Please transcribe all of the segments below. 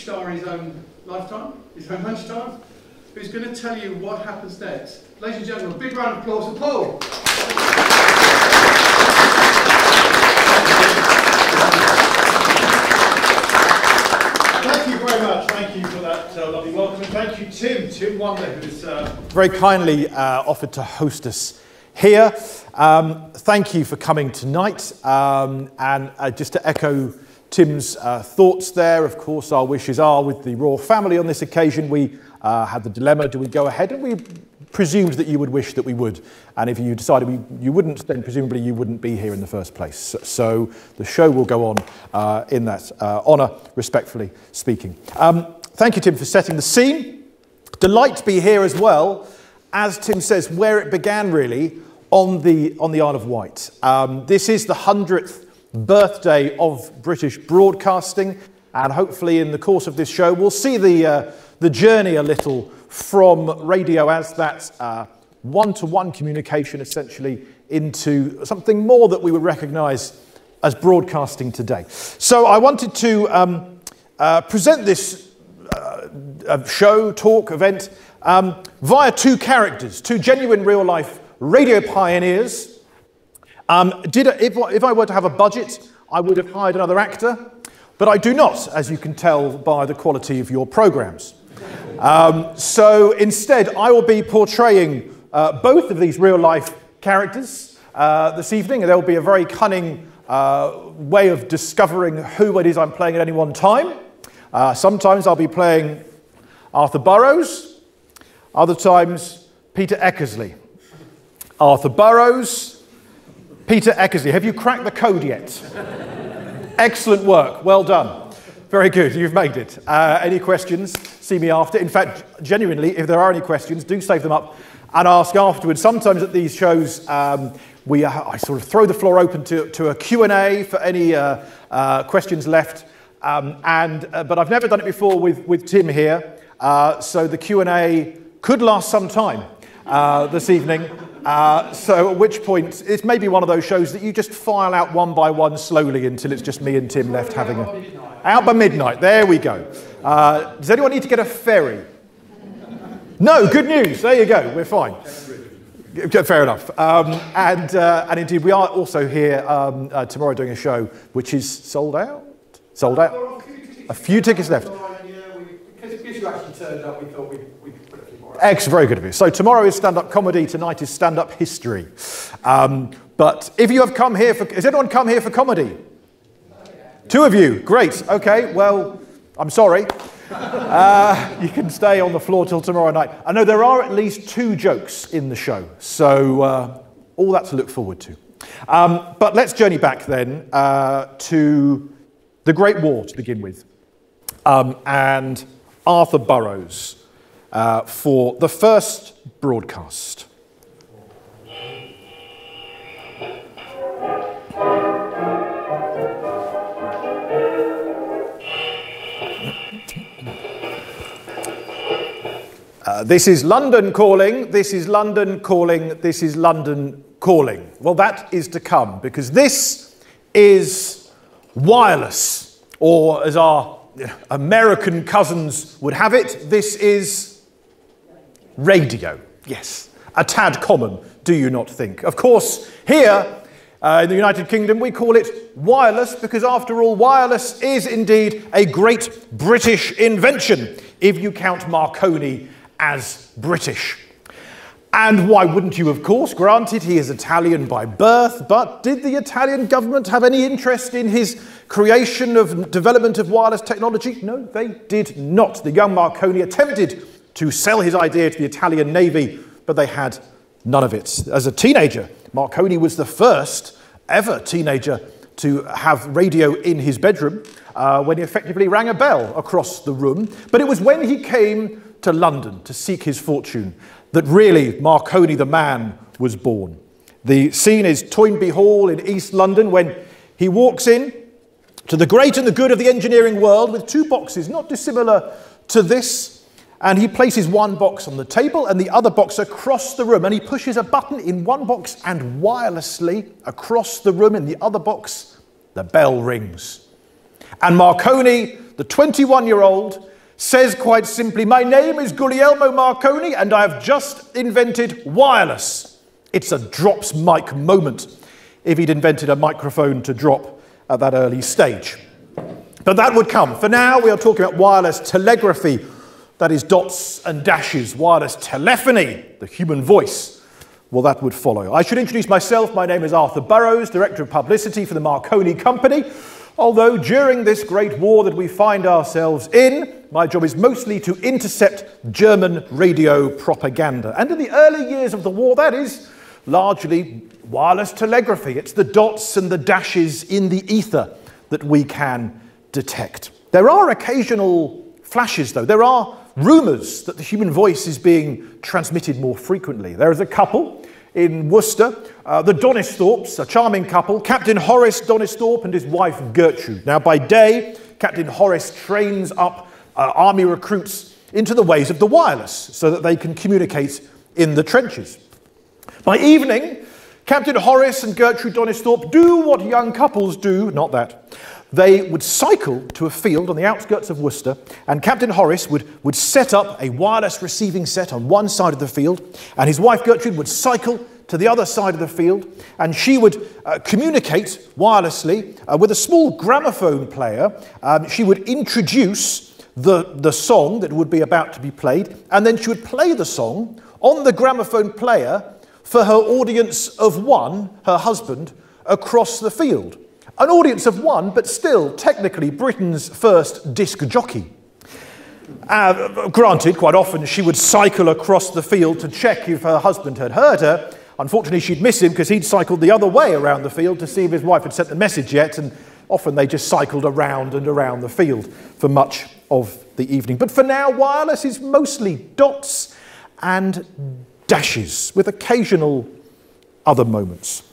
British star in his own lifetime, his own lunchtime, who's going to tell you what happens next. Ladies and gentlemen, big round of applause for Paul. Thank you very much. Thank you for that uh, lovely welcome. And thank you, Tim, Tim Wonder, who's uh, very kindly uh, offered to host us here. Um, thank you for coming tonight. Um, and uh, just to echo Tim's uh, thoughts there, of course, our wishes are with the royal family on this occasion. We uh, had the dilemma do we go ahead? And we presumed that you would wish that we would. And if you decided we, you wouldn't, then presumably you wouldn't be here in the first place. So, the show will go on uh, in that uh, honour, respectfully speaking. Um, thank you, Tim, for setting the scene. Delight to be here as well, as Tim says, where it began really on the, on the Isle of Wight. Um, this is the 100th birthday of British broadcasting, and hopefully in the course of this show we'll see the, uh, the journey a little from radio as that one to one communication essentially into something more that we would recognize as broadcasting today. So I wanted to um, uh, present this uh, show, talk, event um, via two characters, two genuine real life radio pioneers. Um, did if, if I were to have a budget, I would have hired another actor, but I do not, as you can tell by the quality of your programs. Um, so instead, I will be portraying uh, both of these real life characters uh, this evening. There will be a very cunning uh, way of discovering who it is I'm playing at any one time. Uh, sometimes I'll be playing Arthur Burrows, other times Peter Eckersley. Arthur Burrows, Peter Eckersley. Have you cracked the code yet? Excellent work. Well done. Very good. You've made it. Uh, any questions? See me after. In fact, genuinely, if there are any questions, do save them up and ask afterwards. Sometimes at these shows, um, we, uh, I sort of throw the floor open to, to a Q&A for any uh, uh, questions left. Um, and, uh, but I've never done it before with, with Tim here. Uh, so the Q&A could last some time this evening. Uh, so at which point, it's maybe one of those shows that you just file out one by one slowly until it's just me and Tim left having a... Out by midnight, there we go. Uh, does anyone need to get a ferry? No, good news, there you go, we're fine. Fair enough. Um, and, uh, and indeed, we are also here um, uh, tomorrow doing a show which is sold out. Sold out. A few tickets left. Because you actually turned up, we thought we'd, X, very good of you. So tomorrow is stand-up comedy, tonight is stand-up history. Um, but if you have come here for, has anyone come here for comedy? Two of you, great. Okay, well, I'm sorry. Uh, you can stay on the floor till tomorrow night. I know there are at least two jokes in the show, so uh, all that to look forward to. Um, but let's journey back then uh, to the Great War to begin with, um, and Arthur Burrows uh, for the first broadcast. Uh, this is London calling, this is London calling, this is London calling. Well, that is to come because this is wireless, or as our American cousins would have it, this is radio. Yes, a tad common, do you not think? Of course, here uh, in the United Kingdom, we call it wireless because, after all, wireless is indeed a great British invention if you count Marconi as British. And why wouldn't you, of course? Granted, he is Italian by birth, but did the Italian government have any interest in his creation of development of wireless technology? No, they did not. The young Marconi attempted to sell his idea to the Italian Navy, but they had none of it. As a teenager, Marconi was the first ever teenager to have radio in his bedroom uh, when he effectively rang a bell across the room. But it was when he came to London to seek his fortune that really Marconi the man was born. The scene is Toynbee Hall in East London when he walks in to the great and the good of the engineering world with two boxes not dissimilar to this. And he places one box on the table and the other box across the room. And he pushes a button in one box and wirelessly across the room in the other box, the bell rings. And Marconi the 21 year old, says quite simply, My name is Guglielmo Marconi and I have just invented wireless. It's a drops mic moment if he'd invented a microphone to drop at that early stage. But that would come. For now, we are talking about wireless telegraphy, that is, dots and dashes, wireless telephony, the human voice. Well, that would follow. I should introduce myself. My name is Arthur Burrows, Director of Publicity for the Marconi Company. Although during this great war that we find ourselves in, my job is mostly to intercept German radio propaganda. And in the early years of the war, that is largely wireless telegraphy. It's the dots and the dashes in the ether that we can detect. There are occasional flashes, though. There are rumours that the human voice is being transmitted more frequently. There is a couple in Worcester, uh, the Donisthorpes, a charming couple, Captain Horace Donisthorpe and his wife Gertrude. Now, by day, Captain Horace trains up uh, army recruits into the ways of the wireless so that they can communicate in the trenches. By evening, Captain Horace and Gertrude Donisthorpe do what young couples do, not that. They would cycle to a field on the outskirts of Worcester, and Captain Horace would, would set up a wireless receiving set on one side of the field, and his wife Gertrude would cycle to the other side of the field, and she would uh, communicate wirelessly uh, with a small gramophone player. Um, she would introduce the, the song that would be about to be played, and then she would play the song on the gramophone player for her audience of one, her husband, across the field. An audience of one, but still technically Britain's first disc jockey. Uh, granted, quite often she would cycle across the field to check if her husband had heard her. Unfortunately, she'd miss him because he'd cycled the other way around the field to see if his wife had sent the message yet, and often they just cycled around and around the field for much of the evening. But for now, wireless is mostly dots and dashes with occasional other moments.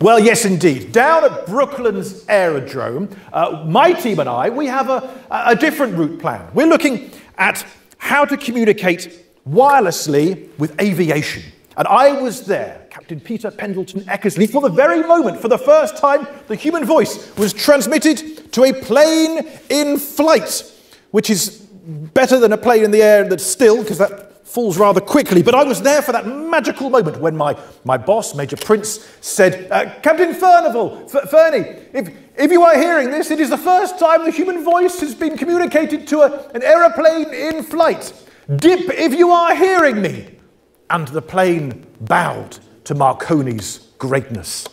Well, yes, indeed. Down at Brooklands Aerodrome, uh, my team and I, we have a, a different route plan. We're looking at how to communicate wirelessly with aviation. And I was there, Captain Peter Pendleton Eckersley, for the very moment, for the first time, the human voice was transmitted to a plane in flight, which is better than a plane in the air that's still, because that falls rather quickly. But I was there for that magical moment when my, my boss, Major Prince, said, uh, Captain Furnival, F- Fernie, if, if you are hearing this, it is the first time the human voice has been communicated to a, an aeroplane in flight. Dip if you are hearing me. And the plane bowed to Marconi's greatness.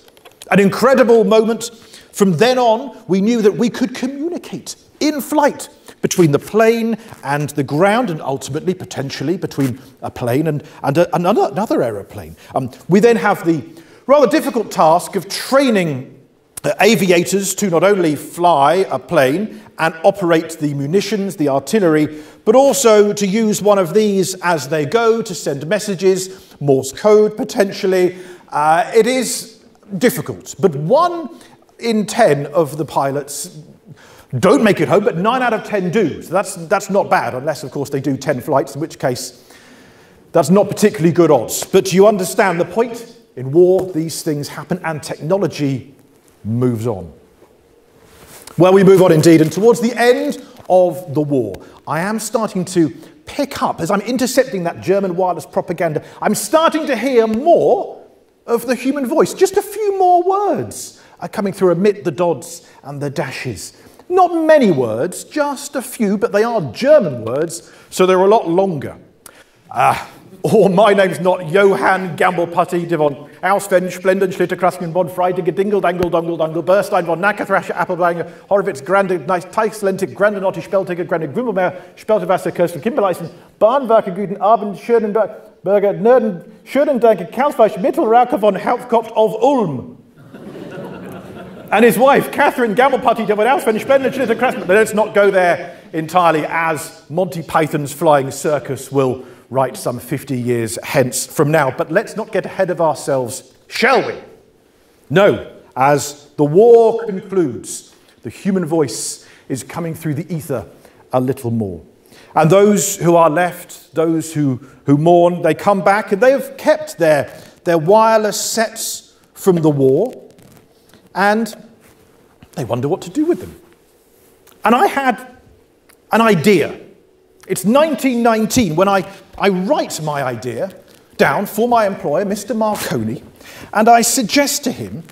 An incredible moment. From then on, we knew that we could communicate in flight between the plane and the ground, and ultimately, potentially, between a plane and, and a, another, another aeroplane. Um, we then have the rather difficult task of training uh, aviators to not only fly a plane and operate the munitions, the artillery, but also to use one of these as they go to send messages, Morse code potentially. Uh, it is difficult, but one in ten of the pilots don't make it home, but nine out of 10 do. So that's, that's not bad, unless, of course, they do 10 flights, in which case that's not particularly good odds. But you understand the point. In war, these things happen and technology moves on. Well, we move on indeed, and towards the end of the war, I am starting to pick up, as I'm intercepting that German wireless propaganda, I'm starting to hear more of the human voice. Just a few more words are coming through amid the dots and the dashes. Not many words, just a few, but they are German words, so they're a lot longer. Ah, or my name's not Johann Gambleputty von Ausven, Splendid, Schlitterkrasken, von Freitag, Dingle, Dangle, Dungle, Dungle, Burstein, von Nackerthrasher, Applebanger, Horowitz, Grande, Nice, Teichslentig, Grande, Notti, Speltiger, Grande, Grimmelmeer, Speltewasser, Köstel, Kimberleisen, Bahnwerke, Güten, Abend, Schönenberg, Berger, Nörden, Schönendanke, Karlsfleisch, Mittelrauke von Hauptkopf of Ulm and his wife, Catherine Gammelputty, did else when Splendid Schnitter But let's not go there entirely as Monty Python's Flying Circus will write some 50 years hence from now. But let's not get ahead of ourselves, shall we? No, as the war concludes, the human voice is coming through the ether a little more. And those who are left, those who, who mourn, they come back and they have kept their, their wireless sets from the war and they wonder what to do with them. And I had an idea. It's 1919 when I, I write my idea down for my employer, Mr. Marconi, and I suggest to him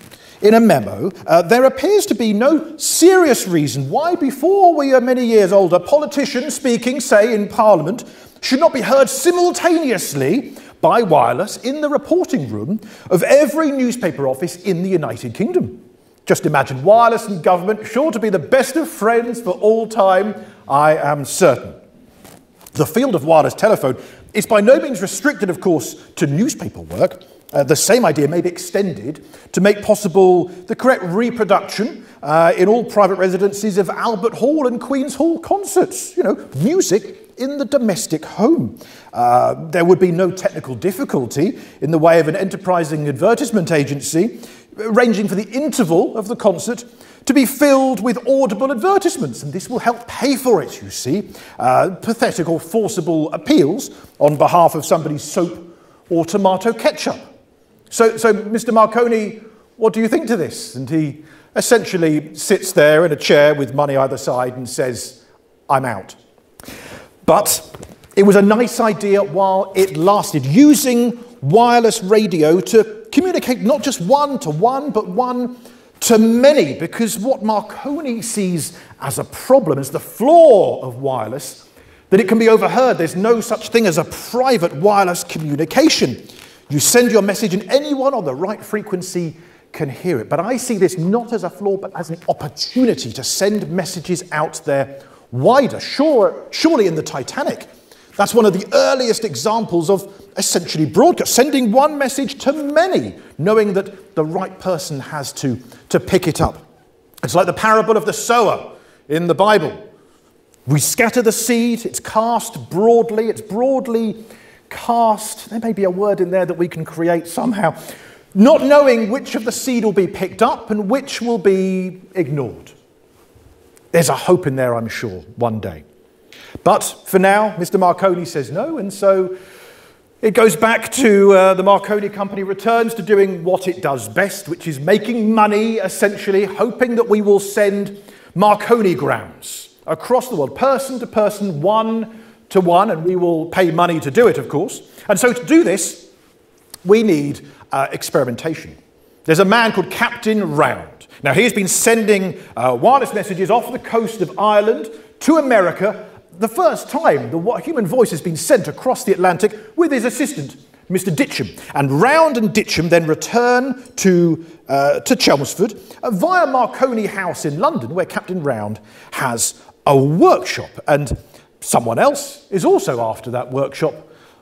in a memo uh, there appears to be no serious reason why, before we are many years older, politicians speaking, say, in Parliament, should not be heard simultaneously by wireless in the reporting room of every newspaper office in the United Kingdom. Just imagine wireless and government, sure to be the best of friends for all time, I am certain. The field of wireless telephone is by no means restricted, of course, to newspaper work. Uh, the same idea may be extended to make possible the correct reproduction uh, in all private residences of Albert Hall and Queen's Hall concerts. You know, music in the domestic home. Uh, there would be no technical difficulty in the way of an enterprising advertisement agency arranging for the interval of the concert to be filled with audible advertisements, and this will help pay for it, you see. Uh, pathetic or forcible appeals on behalf of somebody's soap or tomato ketchup. So, so, Mr. Marconi, what do you think to this? And he essentially sits there in a chair with money either side and says, I'm out. But it was a nice idea while it lasted, using wireless radio to communicate not just one to one, but one to many, because what Marconi sees as a problem, is the flaw of wireless, that it can be overheard. There's no such thing as a private wireless communication. You send your message, and anyone on the right frequency can hear it. But I see this not as a flaw, but as an opportunity to send messages out there wider. Sure, surely in the Titanic, that's one of the earliest examples of essentially broadcast, sending one message to many, knowing that the right person has to, to pick it up. It's like the parable of the sower in the Bible. We scatter the seed, it's cast broadly, it's broadly cast. There may be a word in there that we can create somehow, not knowing which of the seed will be picked up and which will be ignored. There's a hope in there, I'm sure, one day. But for now, Mr. Marconi says no, and so it goes back to uh, the Marconi company returns to doing what it does best, which is making money, essentially, hoping that we will send Marconi grams across the world, person to person, one to one, and we will pay money to do it, of course. And so to do this, we need uh, experimentation. There's a man called Captain Round. Now, he's been sending uh, wireless messages off the coast of Ireland to America, the first time the human voice has been sent across the Atlantic with his assistant, Mr. Ditcham. And Round and Ditcham then return to, uh, to Chelmsford uh, via Marconi House in London, where Captain Round has a workshop. And someone else is also after that workshop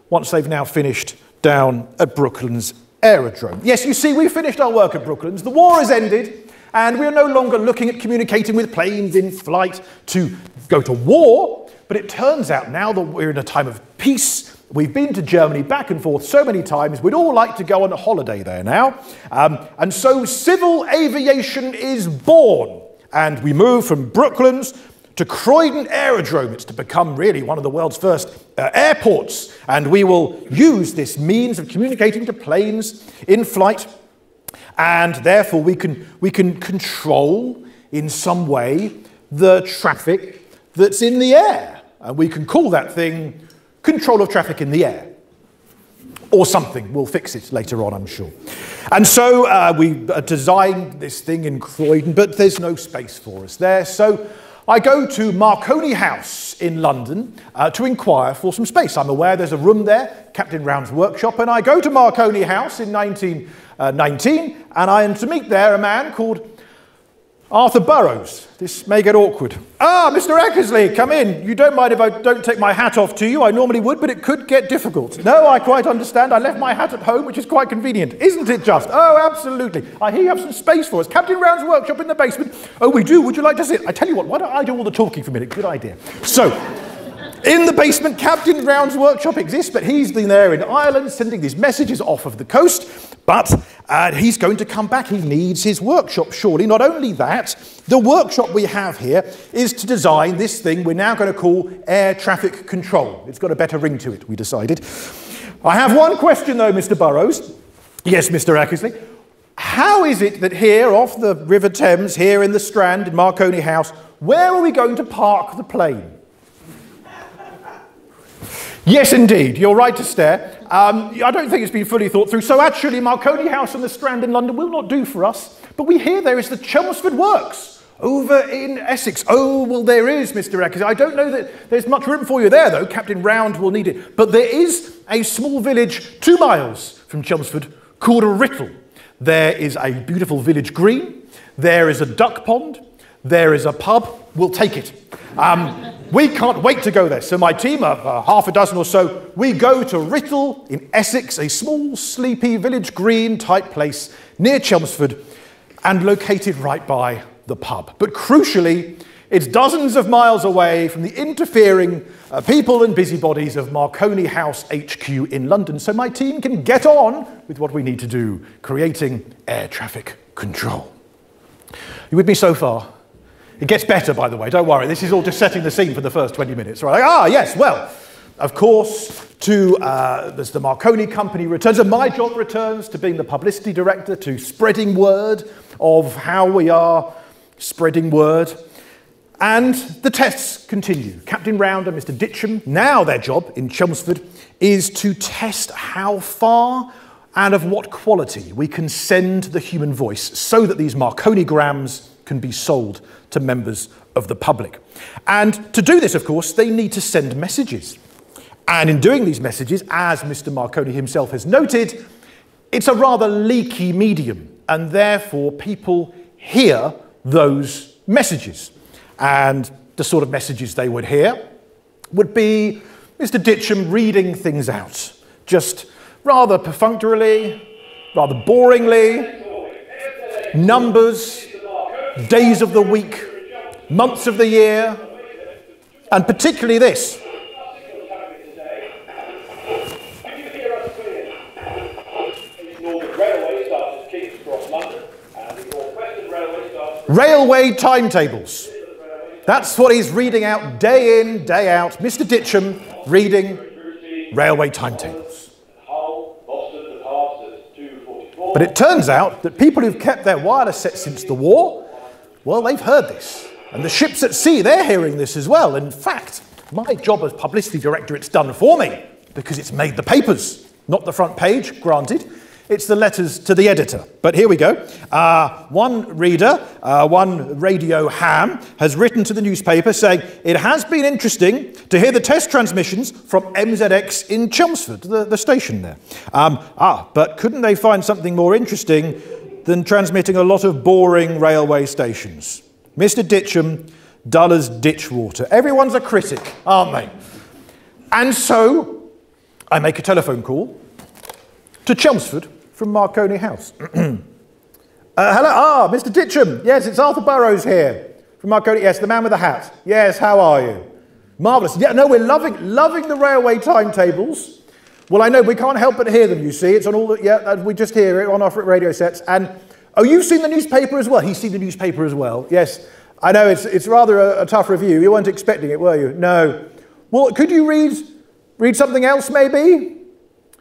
once they've now finished down at Brooklands Aerodrome. Yes, you see, we've finished our work at Brooklands. The war has ended. And we are no longer looking at communicating with planes in flight to go to war. But it turns out now that we're in a time of peace, we've been to Germany back and forth so many times, we'd all like to go on a holiday there now. Um, and so civil aviation is born. And we move from Brooklands to Croydon Aerodrome. It's to become really one of the world's first uh, airports. And we will use this means of communicating to planes in flight and therefore we can, we can control in some way the traffic that's in the air. And we can call that thing control of traffic in the air. Or something. We'll fix it later on, I'm sure. And so uh, we uh, designed this thing in Croydon, but there's no space for us there. So I go to Marconi House in London uh, to inquire for some space. I'm aware there's a room there, Captain Round's workshop, and I go to Marconi House in 19. 19- uh, and I am to meet there a man called Arthur Burrows. This may get awkward. Ah, Mr. Eckersley, come in. You don't mind if I don't take my hat off to you? I normally would, but it could get difficult. No, I quite understand. I left my hat at home, which is quite convenient. Isn't it just? Oh, absolutely. I hear you have some space for us. Captain Round's workshop in the basement. Oh, we do. Would you like to sit? I tell you what, why don't I do all the talking for a minute? Good idea. So, in the basement, Captain Round's workshop exists, but he's been there in Ireland sending these messages off of the coast. But uh, he's going to come back. He needs his workshop, surely. Not only that, the workshop we have here is to design this thing we're now going to call air traffic control. It's got a better ring to it, we decided. I have one question, though, Mr. Burrows. Yes, Mr. Ackersley. How is it that here off the River Thames, here in the Strand, in Marconi House, where are we going to park the plane? Yes, indeed. You're right to stare. Um, I don't think it's been fully thought through. So, actually, Marconi House on the Strand in London will not do for us. But we hear there is the Chelmsford Works over in Essex. Oh, well, there is, Mr. Eccles. I don't know that there's much room for you there, though. Captain Round will need it. But there is a small village two miles from Chelmsford called Writtle. There is a beautiful village green. There is a duck pond. There is a pub. We'll take it. Um, we can't wait to go there. So my team, of uh, half a dozen or so, we go to Writtle in Essex, a small, sleepy village green type place near Chelmsford and located right by the pub. But crucially, it's dozens of miles away from the interfering uh, people and busybodies of Marconi House HQ in London, so my team can get on with what we need to do, creating air traffic control. You with me so far? It gets better, by the way, don't worry. This is all just setting the scene for the first 20 minutes. Right? Ah, yes, well, of course, to uh, there's the Marconi Company returns, and my job returns to being the publicity director, to spreading word of how we are spreading word. And the tests continue. Captain Round and Mr. Ditcham, now their job in Chelmsford is to test how far and of what quality we can send the human voice so that these Marconi grams can be sold to members of the public. And to do this, of course, they need to send messages. And in doing these messages, as Mr. Marconi himself has noted, it's a rather leaky medium, and therefore people hear those messages. And the sort of messages they would hear would be Mr. Ditcham reading things out, just rather perfunctorily, rather boringly, numbers, days of the week, months of the year, and particularly this. Railway timetables. That's what he's reading out day in, day out. Mr. Ditcham reading railway timetables. But it turns out that people who've kept their wireless set since the war, well, they've heard this. And the ships at sea, they're hearing this as well. In fact, my job as publicity director, it's done for me because it's made the papers. Not the front page, granted. It's the letters to the editor. But here we go. Uh, one reader, uh, one radio ham, has written to the newspaper saying, It has been interesting to hear the test transmissions from MZX in Chelmsford, the, the station there. Um, ah, but couldn't they find something more interesting than transmitting a lot of boring railway stations? Mr. Ditcham, dull as ditch water. Everyone's a critic, aren't they? And so I make a telephone call to Chelmsford from Marconi House. uh, hello, ah, Mr. Ditcham. Yes, it's Arthur Burrows here from Marconi. Yes, the man with the hat. Yes, how are you? Marvellous. Yeah, no, we're loving, loving the railway timetables. Well, I know we can't help but hear them, you see. It's on all the, yeah, we just hear it on our radio sets. And, oh, you've seen the newspaper as well? He's seen the newspaper as well. Yes, I know it's, it's rather a, a tough review. You weren't expecting it, were you? No. Well, could you read, read something else maybe?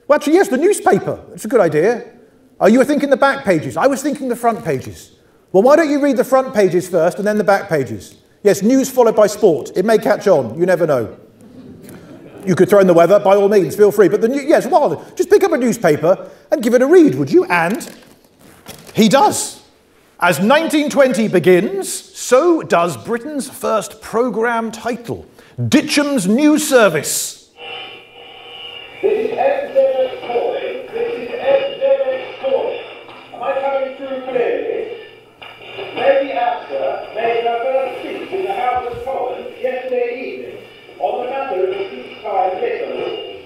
Well, actually, yes, the newspaper. It's a good idea. Oh, you were thinking the back pages. I was thinking the front pages. Well, why don't you read the front pages first and then the back pages? Yes, news followed by sport. It may catch on. You never know. You could throw in the weather, by all means, feel free. But the new, yes, well, just pick up a newspaper and give it a read, would you? And he does. As 1920 begins, so does Britain's first programme title, Ditcham's News Service. This is MZX calling. This is MZX calling. Am I coming through clearly? Lady Astor made her first speech in the House of Commons yesterday evening on the matter of the liquor laws.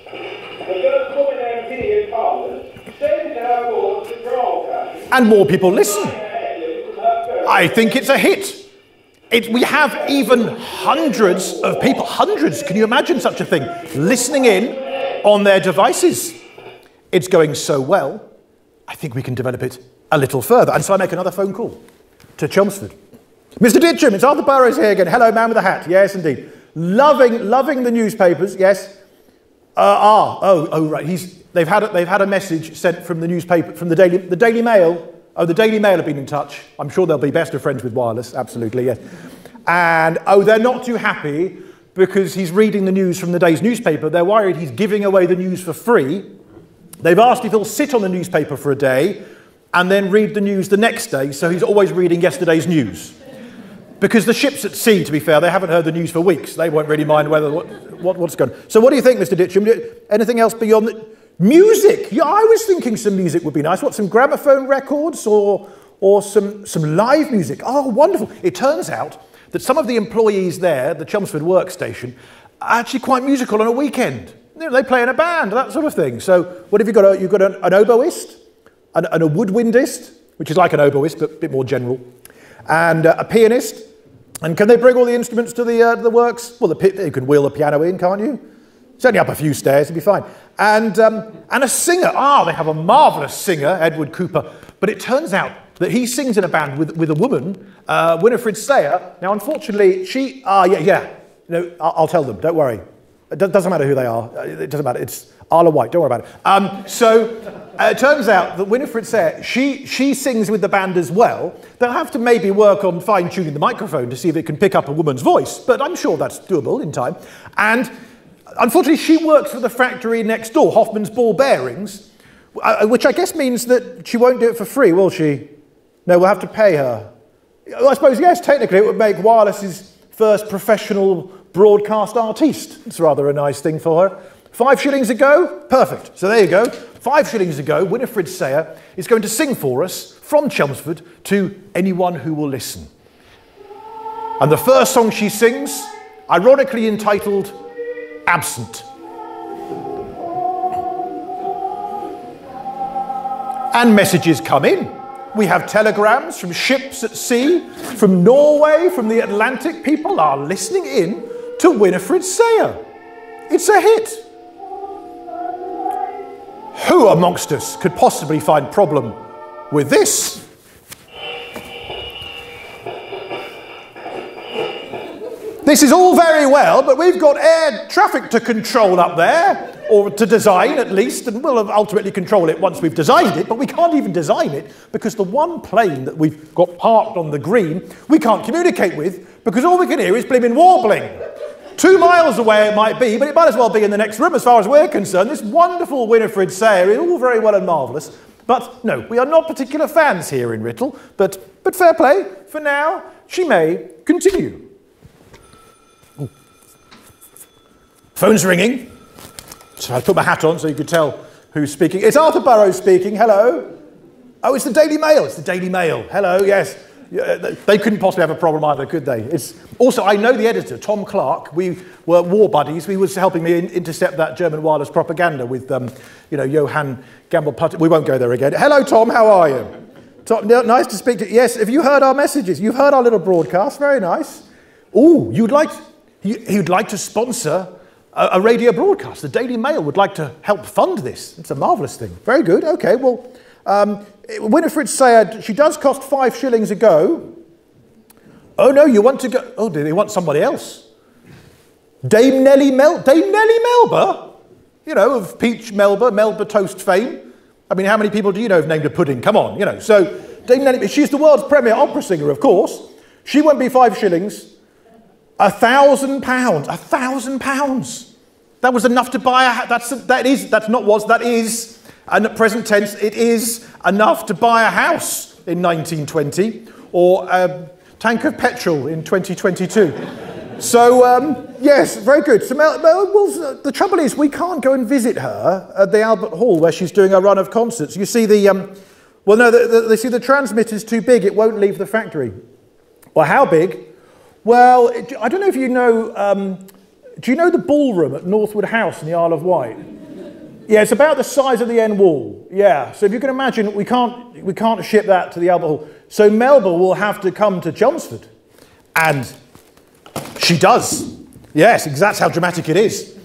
The first woman MP in Parliament stated her cause to broadcast. And more people listen. I think it's a hit. It, we have even hundreds of people, hundreds, can you imagine such a thing, listening in on their devices. It's going so well, I think we can develop it a little further. And so I make another phone call to Chelmsford. Mr. Ditcham, it's Arthur Burrows here again. Hello, man with a hat. Yes, indeed. Loving, loving the newspapers. Yes. Uh, ah, oh, oh, right. He's, they've, had a, they've had a message sent from the newspaper, from the Daily, the Daily Mail. Oh, the Daily Mail have been in touch. I'm sure they'll be best of friends with wireless. Absolutely, yes. And oh, they're not too happy because he's reading the news from the day's newspaper. They're worried he's giving away the news for free. They've asked if he'll sit on the newspaper for a day and then read the news the next day, so he's always reading yesterday's news. Because the ships at sea, to be fair, they haven't heard the news for weeks. They won't really mind whether what, what, what's going on. So, what do you think, Mr. Ditcham? Anything else beyond the, music? Yeah, I was thinking some music would be nice. What, some gramophone records or, or some, some live music? Oh, wonderful. It turns out that some of the employees there, the Chelmsford Workstation, are actually quite musical on a weekend. You know, they play in a band, that sort of thing. So, what have you got? You've got an, an oboist, and, a woodwindist, which is like an oboist, but a bit more general, and uh, a pianist. And can they bring all the instruments to the, uh, the works? Well, the, you can wheel the piano in, can't you? It's only up a few stairs, it'll be fine. And, um, and a singer. Ah, they have a marvellous singer, Edward Cooper. But it turns out that he sings in a band with, with a woman, uh, Winifred Sayer. Now, unfortunately, she. Ah, yeah, yeah. No, I'll, I'll tell them, don't worry. It doesn't matter who they are. It doesn't matter. It's Arla White. Don't worry about it. Um, so uh, it turns out that Winifred Sayer, she, she sings with the band as well. They'll have to maybe work on fine tuning the microphone to see if it can pick up a woman's voice, but I'm sure that's doable in time. And unfortunately, she works for the factory next door, Hoffmann's Ball Bearings, uh, uh, which I guess means that she won't do it for free, will she? No, we'll have to pay her. I suppose, yes, technically it would make Wireless's first professional broadcast artiste. It's rather a nice thing for her. Five shillings a go? Perfect. So there you go. Five shillings a go, Winifred Sayer is going to sing for us from Chelmsford to anyone who will listen. And the first song she sings, ironically entitled Absent. And messages come in. We have telegrams from ships at sea, from Norway, from the Atlantic. People are listening in to Winifred Sayer. It's a hit. Who amongst us could possibly find problem with this? This is all very well, but we've got air traffic to control up there or to design at least, and we'll ultimately control it once we've designed it, but we can't even design it because the one plane that we've got parked on the green, we can't communicate with because all we can hear is blimmin' warbling. Two miles away it might be, but it might as well be in the next room as far as we're concerned. This wonderful Winifred Sayer is all very well and marvellous, but no, we are not particular fans here in Writtle, but, but fair play, for now, she may continue. Ooh. Phone's ringing. So I put my hat on so you could tell who's speaking. It's Arthur Burrows speaking. Hello. Oh, it's the Daily Mail. It's the Daily Mail. Hello, yes. They couldn't possibly have a problem either, could they? It's, also, I know the editor, Tom Clarke. We were war buddies. He was helping me in, intercept that German wireless propaganda with, um, you know, Johann Gamble Putter. We won't go there again. Hello, Tom. How are you? Tom, nice to speak to you. Yes, have you heard our messages? You've heard our little broadcast. Very nice. Oh, you'd like, you'd like to sponsor a, a radio broadcast. The Daily Mail would like to help fund this. It's a marvellous thing. Very good. Okay, well, um, Winifred said she does cost five shillings a go. Oh no, you want to go? Oh, do they want somebody else? Dame Nellie Mel, Dame Nellie Melba, you know, of Peach Melba, Melba toast fame. I mean, how many people do you know have named a pudding? Come on, you know. So Dame Nellie, she's the world's premier opera singer, of course. She won't be five shillings. A thousand pounds. A thousand pounds. That was enough to buy a. That's that is that's not was that is and at present tense it is enough to buy a house in 1920 or a tank of petrol in 2022. so um, yes, very good. So Mel, Mel the trouble is we can't go and visit her at the Albert Hall where she's doing a run of concerts. You see the um, well no, the, the, they see the transmitter's too big. It won't leave the factory. Well, how big? Well, I don't know if you know, um, do you know the ballroom at Northwood House in the Isle of Wight? Yeah, it's about the size of the end wall. Yeah, so if you can imagine, we can't, we can't ship that to the Albert Hall. So Melba will have to come to Chelmsford. And she does. Yes, that's how dramatic it is.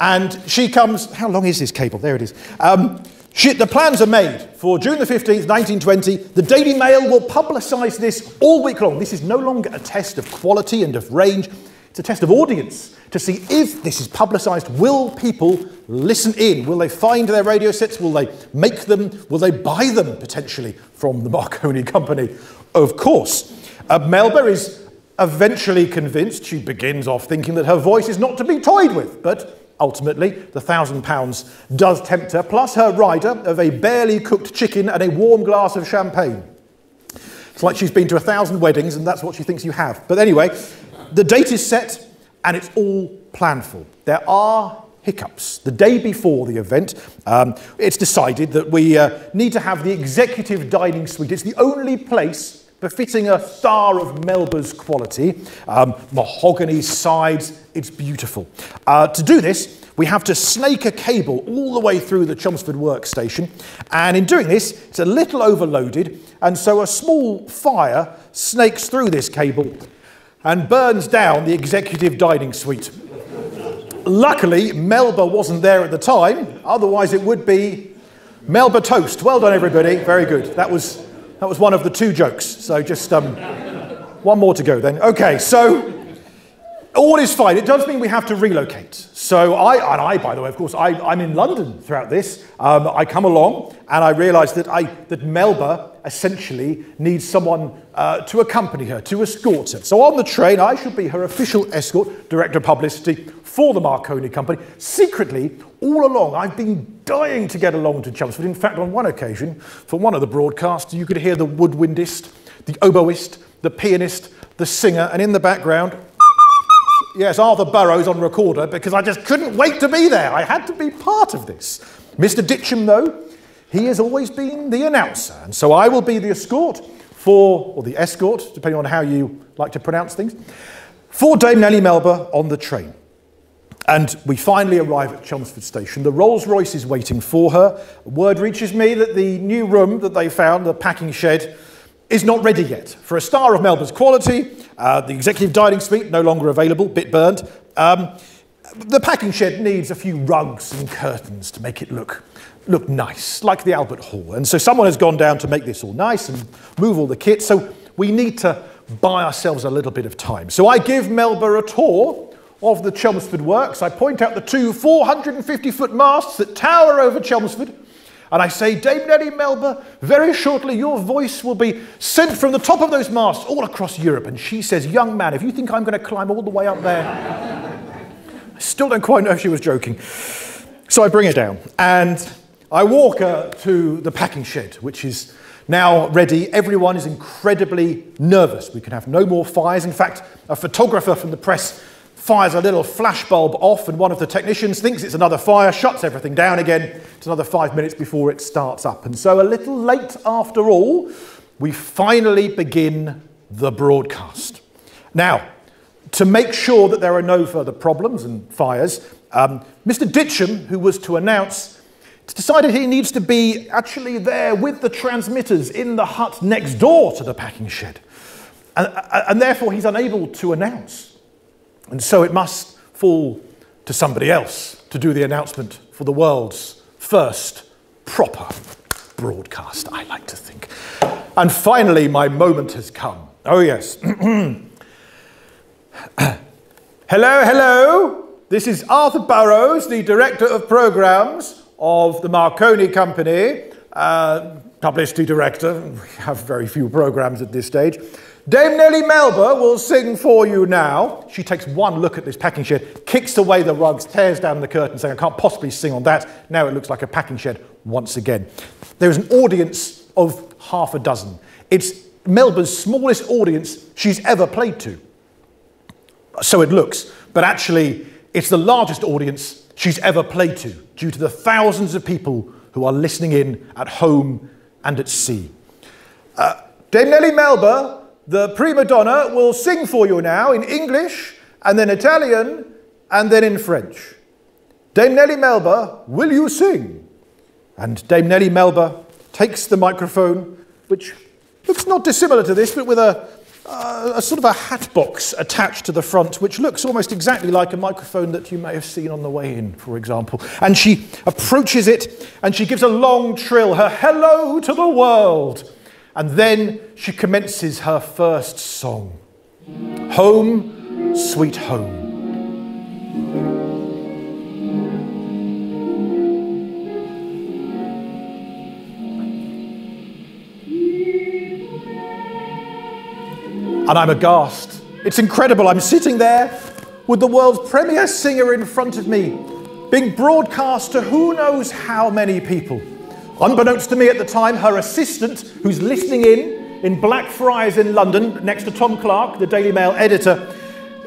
And she comes, how long is this cable? There it is. Um, she, the plans are made for June the 15th, 1920. The Daily Mail will publicise this all week long. This is no longer a test of quality and of range, it's a test of audience to see if this is publicised. Will people listen in? Will they find their radio sets? Will they make them? Will they buy them potentially from the Marconi company? Of course. Uh, Melba is Eventually convinced, she begins off thinking that her voice is not to be toyed with, but ultimately the thousand pounds does tempt her, plus her rider of a barely cooked chicken and a warm glass of champagne. It's like she's been to a thousand weddings and that's what she thinks you have. But anyway, the date is set and it's all planned for. There are hiccups. The day before the event, um, it's decided that we uh, need to have the executive dining suite. It's the only place befitting a star of Melba's quality. Um, mahogany sides, it's beautiful. Uh, to do this, we have to snake a cable all the way through the Chelmsford workstation. And in doing this, it's a little overloaded. And so a small fire snakes through this cable and burns down the executive dining suite. Luckily, Melba wasn't there at the time, otherwise, it would be Melba toast. Well done, everybody. Very good. That was, that was one of the two jokes. So just um, one more to go then. Okay, so all is fine. It does mean we have to relocate. So I, and I, by the way, of course, I, I'm in London throughout this. Um, I come along and I realise that, I, that Melba essentially needs someone uh, to accompany her, to escort her. So on the train, I should be her official escort, director of publicity for the Marconi Company. Secretly, all along, I've been dying to get along to Chelmsford. In fact, on one occasion, for one of the broadcasts, you could hear the woodwindist, the oboist, the pianist, the singer, and in the background, yes, Arthur Burrows on recorder because I just couldn't wait to be there. I had to be part of this. Mr. Ditcham, though, he has always been the announcer, and so I will be the escort for, or the escort, depending on how you like to pronounce things, for Dame Nellie Melba on the train. And we finally arrive at Chelmsford Station. The Rolls Royce is waiting for her. Word reaches me that the new room that they found, the packing shed, is not ready yet. For a star of Melba's quality, uh, the executive dining suite no longer available, bit burned. Um, the packing shed needs a few rugs and curtains to make it look, look nice, like the Albert Hall. And so someone has gone down to make this all nice and move all the kit. So we need to buy ourselves a little bit of time. So I give Melba a tour of the Chelmsford Works. I point out the two 450 foot masts that tower over Chelmsford. And I say, Dame Nellie Melba, very shortly your voice will be sent from the top of those masts all across Europe. And she says, Young man, if you think I'm going to climb all the way up there, I still don't quite know if she was joking. So I bring her down and I walk her to the packing shed, which is now ready. Everyone is incredibly nervous. We can have no more fires. In fact, a photographer from the press fires a little flashbulb off, and one of the technicians thinks it's another fire, shuts everything down again. It's another five minutes before it starts up. And so, a little late after all, we finally begin the broadcast. Now, to make sure that there are no further problems and fires, um, Mr. Ditcham, who was to announce, decided he needs to be actually there with the transmitters in the hut next door to the packing shed. And, and therefore, he's unable to announce. And so it must fall to somebody else to do the announcement for the world's first proper broadcast, I like to think. And finally, my moment has come. Oh, yes. hello, hello. This is Arthur Burrows, the Director of Programs of the Marconi Company, uh, Publicity Director. We have very few programs at this stage. Dame Nellie Melba will sing for you now. She takes one look at this packing shed, kicks away the rugs, tears down the curtain, saying, I can't possibly sing on that. Now it looks like a packing shed once again. There is an audience of half a dozen. It's Melba's smallest audience she's ever played to. So it looks. But actually, it's the largest audience she's ever played to due to the thousands of people who are listening in at home and at sea. Uh, Dame Nellie Melba the prima donna will sing for you now in English and then Italian and then in French. Dame Nellie Melba, will you sing? And Dame Nellie Melba takes the microphone, which looks not dissimilar to this, but with a, uh, a sort of a hat box attached to the front, which looks almost exactly like a microphone that you may have seen on the way in, for example. And she approaches it and she gives a long trill, her hello to the world. And then she commences her first song Home, Sweet Home. And I'm aghast It's incredible. I'm sitting there with the world's premier singer in front of me, being broadcast to who knows how many people. Unbeknownst to me at the time, her assistant, who's listening in in Blackfriars in London, next to Tom Clarke, the Daily Mail editor,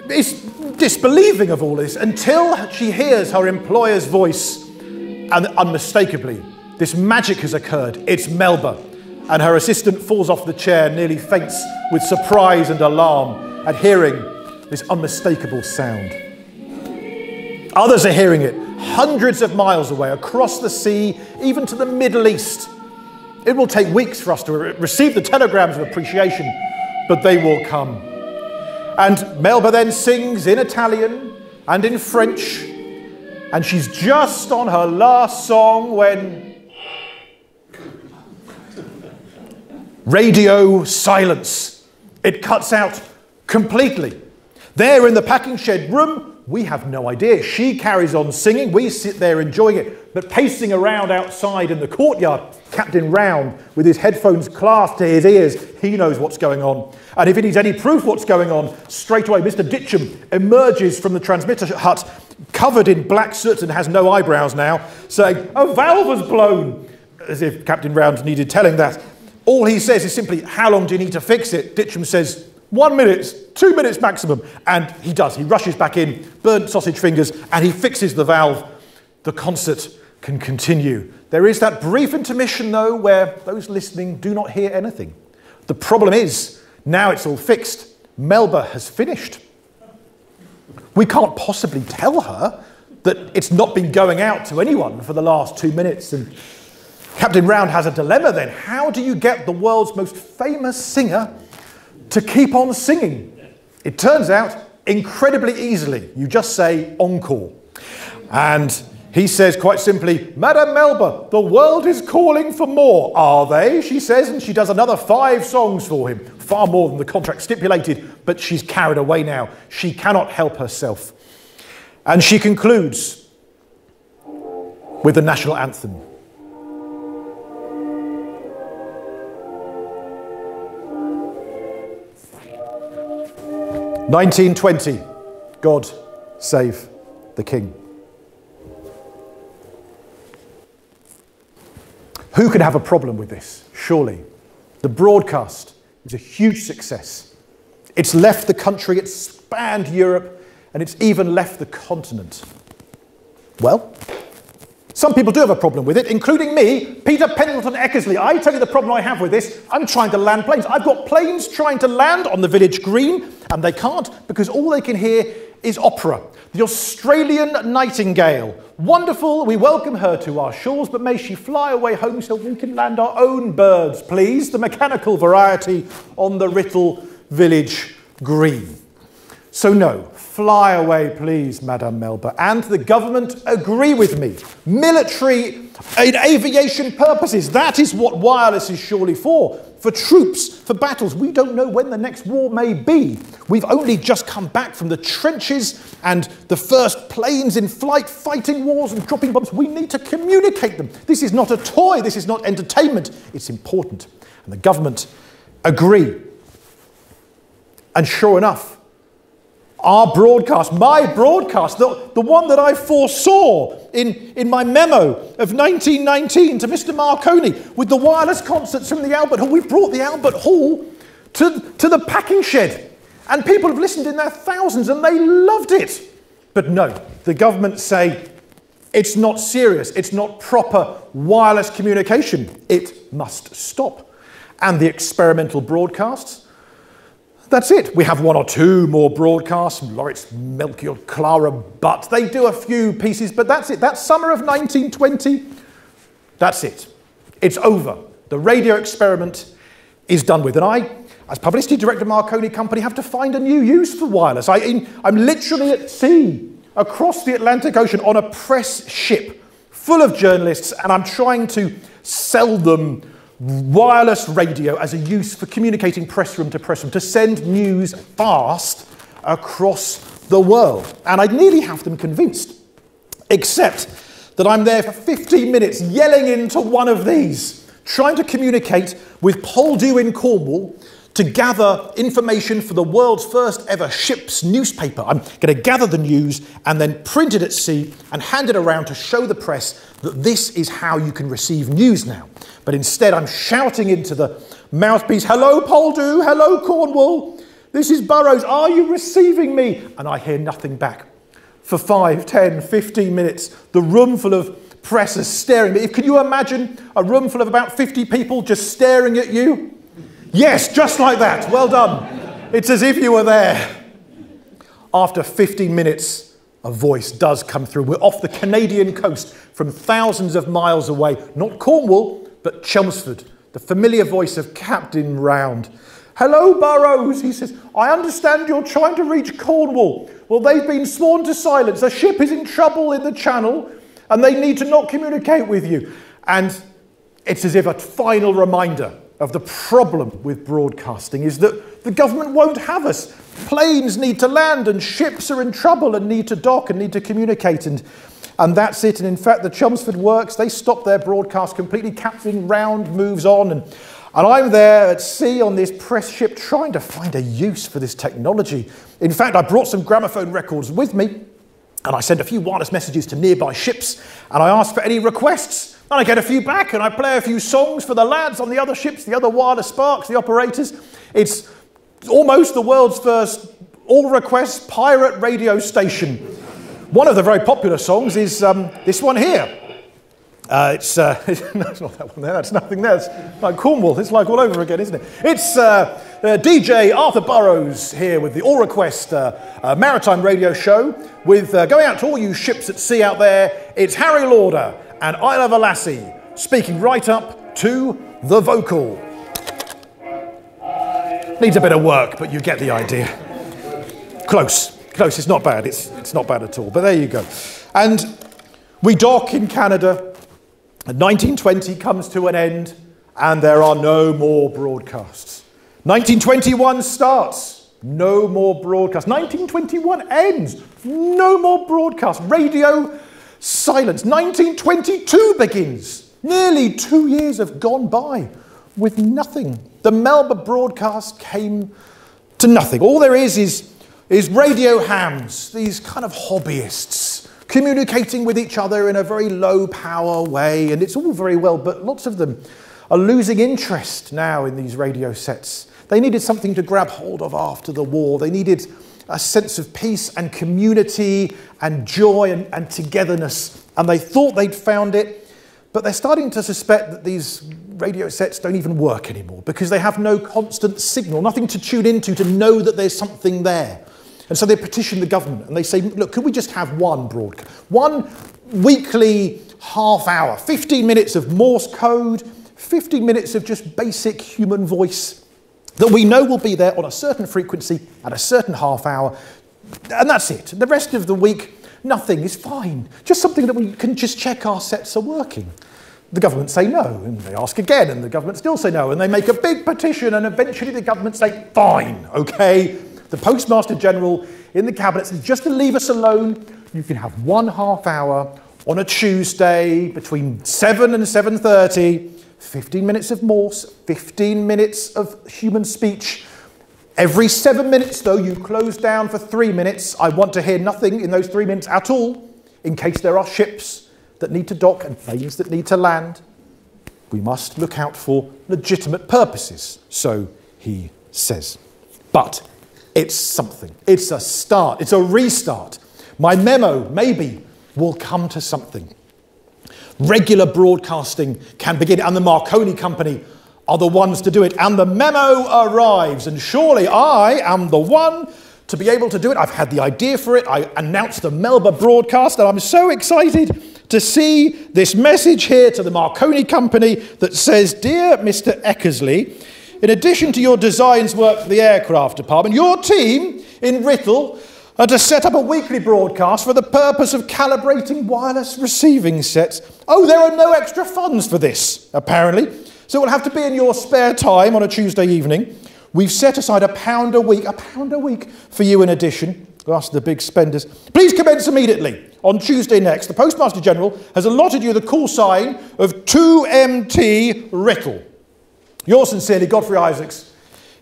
is disbelieving of all this until she hears her employer's voice. And unmistakably, this magic has occurred. It's Melba. And her assistant falls off the chair, nearly faints with surprise and alarm at hearing this unmistakable sound. Others are hearing it hundreds of miles away, across the sea, even to the Middle East. It will take weeks for us to receive the telegrams of appreciation, but they will come. And Melba then sings in Italian and in French, and she's just on her last song when radio silence. It cuts out completely. There in the packing shed room, we have no idea. She carries on singing. We sit there enjoying it. But pacing around outside in the courtyard, Captain Round, with his headphones clasped to his ears, he knows what's going on. And if he needs any proof what's going on, straight away Mr. Ditcham emerges from the transmitter hut, covered in black soot and has no eyebrows now, saying, A valve has blown, as if Captain Round needed telling that. All he says is simply, How long do you need to fix it? Ditcham says, one minute, two minutes maximum. And he does. He rushes back in, burnt sausage fingers, and he fixes the valve. The concert can continue. There is that brief intermission, though, where those listening do not hear anything. The problem is, now it's all fixed. Melba has finished. We can't possibly tell her that it's not been going out to anyone for the last two minutes. And Captain Round has a dilemma then. How do you get the world's most famous singer to keep on singing. It turns out incredibly easily. You just say encore. And he says quite simply, Madame Melba, the world is calling for more, are they? She says, and she does another five songs for him, far more than the contract stipulated, but she's carried away now. She cannot help herself. And she concludes with the national anthem. 1920, God save the King. Who could have a problem with this? Surely. The broadcast is a huge success. It's left the country, it's spanned Europe, and it's even left the continent. Well, some people do have a problem with it, including me, Peter Pendleton Eckersley. I tell you the problem I have with this. I'm trying to land planes. I've got planes trying to land on the village green, and they can't because all they can hear is opera. The Australian nightingale. Wonderful, we welcome her to our shores, but may she fly away home so we can land our own birds, please. The mechanical variety on the Writtle village green. So, no, Fly away, please, Madame Melba. And the government agree with me. Military in aviation purposes, that is what wireless is surely for. For troops, for battles. We don't know when the next war may be. We've only just come back from the trenches and the first planes in flight fighting wars and dropping bombs. We need to communicate them. This is not a toy, this is not entertainment. It's important. And the government agree. And sure enough, our broadcast, my broadcast, the, the one that I foresaw in, in my memo of 1919 to Mr. Marconi with the wireless concerts from the Albert Hall. We've brought the Albert Hall to, to the packing shed. And people have listened in their thousands and they loved it. But no, the government say it's not serious, it's not proper wireless communication. It must stop. And the experimental broadcasts that's it. We have one or two more broadcasts, Lauritz, Melchior, Clara Butt. They do a few pieces, but that's it. That summer of 1920, that's it. It's over. The radio experiment is done with. And I, as publicity director of Marconi Company, have to find a new use for wireless. I, am literally at sea across the Atlantic Ocean on a press ship full of journalists, and I'm trying to sell them wireless radio as a use for communicating press room to press room, to send news fast across the world. And I'd nearly have them convinced, except that I'm there for 15 minutes yelling into one of these, trying to communicate with Poldhu in Cornwall to gather information for the world's first ever ship's newspaper. I'm going to gather the news and then print it at sea and hand it around to show the press that this is how you can receive news now. But instead, I'm shouting into the mouthpiece, Hello, Poldhu, hello, Cornwall. This is Burrows. Are you receiving me? And I hear nothing back. For 5, 10, 15 minutes, the room full of press is staring. Can you imagine a room full of about 50 people just staring at you? Yes, just like that. Well done. It's as if you were there. After 15 minutes, a voice does come through. We're off the Canadian coast from thousands of miles away. Not Cornwall, but Chelmsford. The familiar voice of Captain Round. Hello, Burrows, he says. I understand you're trying to reach Cornwall. Well, they've been sworn to silence. A ship is in trouble in the channel and they need to not communicate with you. And it's as if a final reminder of the problem with broadcasting is that the government won't have us. Planes need to land and ships are in trouble and need to dock and need to communicate. And, and that's it. And in fact, the Chelmsford Works, they stopped their broadcast completely. Captain Round moves on. And, and I'm there at sea on this press ship trying to find a use for this technology. In fact, I brought some gramophone records with me. And I send a few wireless messages to nearby ships and I ask for any requests. And I get a few back and I play a few songs for the lads on the other ships, the other wireless sparks, the operators. It's almost the world's first all request pirate radio station. One of the very popular songs is um, this one here. Uh, it's, uh, no, it's not that one there, that's nothing there. It's like Cornwall, it's like all over again, isn't it? It's uh, uh DJ Arthur Burrows here with the All Request uh, uh, Maritime Radio Show. With going out to all you ships at sea out there, it's Harry Lauder and I Love a Lassie, speaking right up to the vocal. Needs a bit of work, but you get the idea. Close, close, it's not bad, it's, it's not bad at all, but there you go. And we dock in Canada, 1920 comes to an end, and there are no more broadcasts. 1921 starts, no more broadcasts. 1921 ends, no more broadcasts. Radio silence. 1922 begins. Nearly two years have gone by with nothing. The Melba broadcast came to nothing. All there is is, is radio hams, these kind of hobbyists communicating with each other in a very low power way, and it's all very well, but lots of them are losing interest now in these radio sets. They needed something to grab hold of after the war. They needed a sense of peace and community and joy and, and togetherness. And they thought they'd found it, but they're starting to suspect that these radio sets don't even work anymore because they have no constant signal, nothing to tune into to know that there's something there. And so they petition the government and they say, look, could we just have one broadcast? One weekly half hour, 15 minutes of Morse code, 15 minutes of just basic human voice that we know will be there on a certain frequency at a certain half hour, and that's it. The rest of the week, nothing is fine. Just something that we can just check our sets are working. The government say no, and they ask again, and the government still say no, and they make a big petition, and eventually the government say, fine, okay. The Postmaster General in the Cabinet says, just to leave us alone, you can have one half hour on a Tuesday between 7 and 7.30 15 minutes of Morse, 15 minutes of human speech. Every seven minutes, though, you close down for three minutes. I want to hear nothing in those three minutes at all, in case there are ships that need to dock and planes that need to land. We must look out for legitimate purposes, so he says. But it's something. It's a start. It's a restart. My memo, maybe, will come to something. Regular broadcasting can begin, and the Marconi Company are the ones to do it. And the memo arrives, and surely I am the one to be able to do it. I've had the idea for it. I announced the Melba broadcast, and I'm so excited to see this message here to the Marconi Company that says Dear Mr. Eckersley, in addition to your designs work for the aircraft department, your team in Writtle are to set up a weekly broadcast for the purpose of calibrating wireless receiving sets. Oh, there are no extra funds for this, apparently. So it will have to be in your spare time on a Tuesday evening. We've set aside a pound a week, a pound a week for you in addition. Us, the big spenders. Please commence immediately on Tuesday next. The Postmaster General has allotted you the call sign of 2MT Writtle. Yours sincerely, Godfrey Isaacs,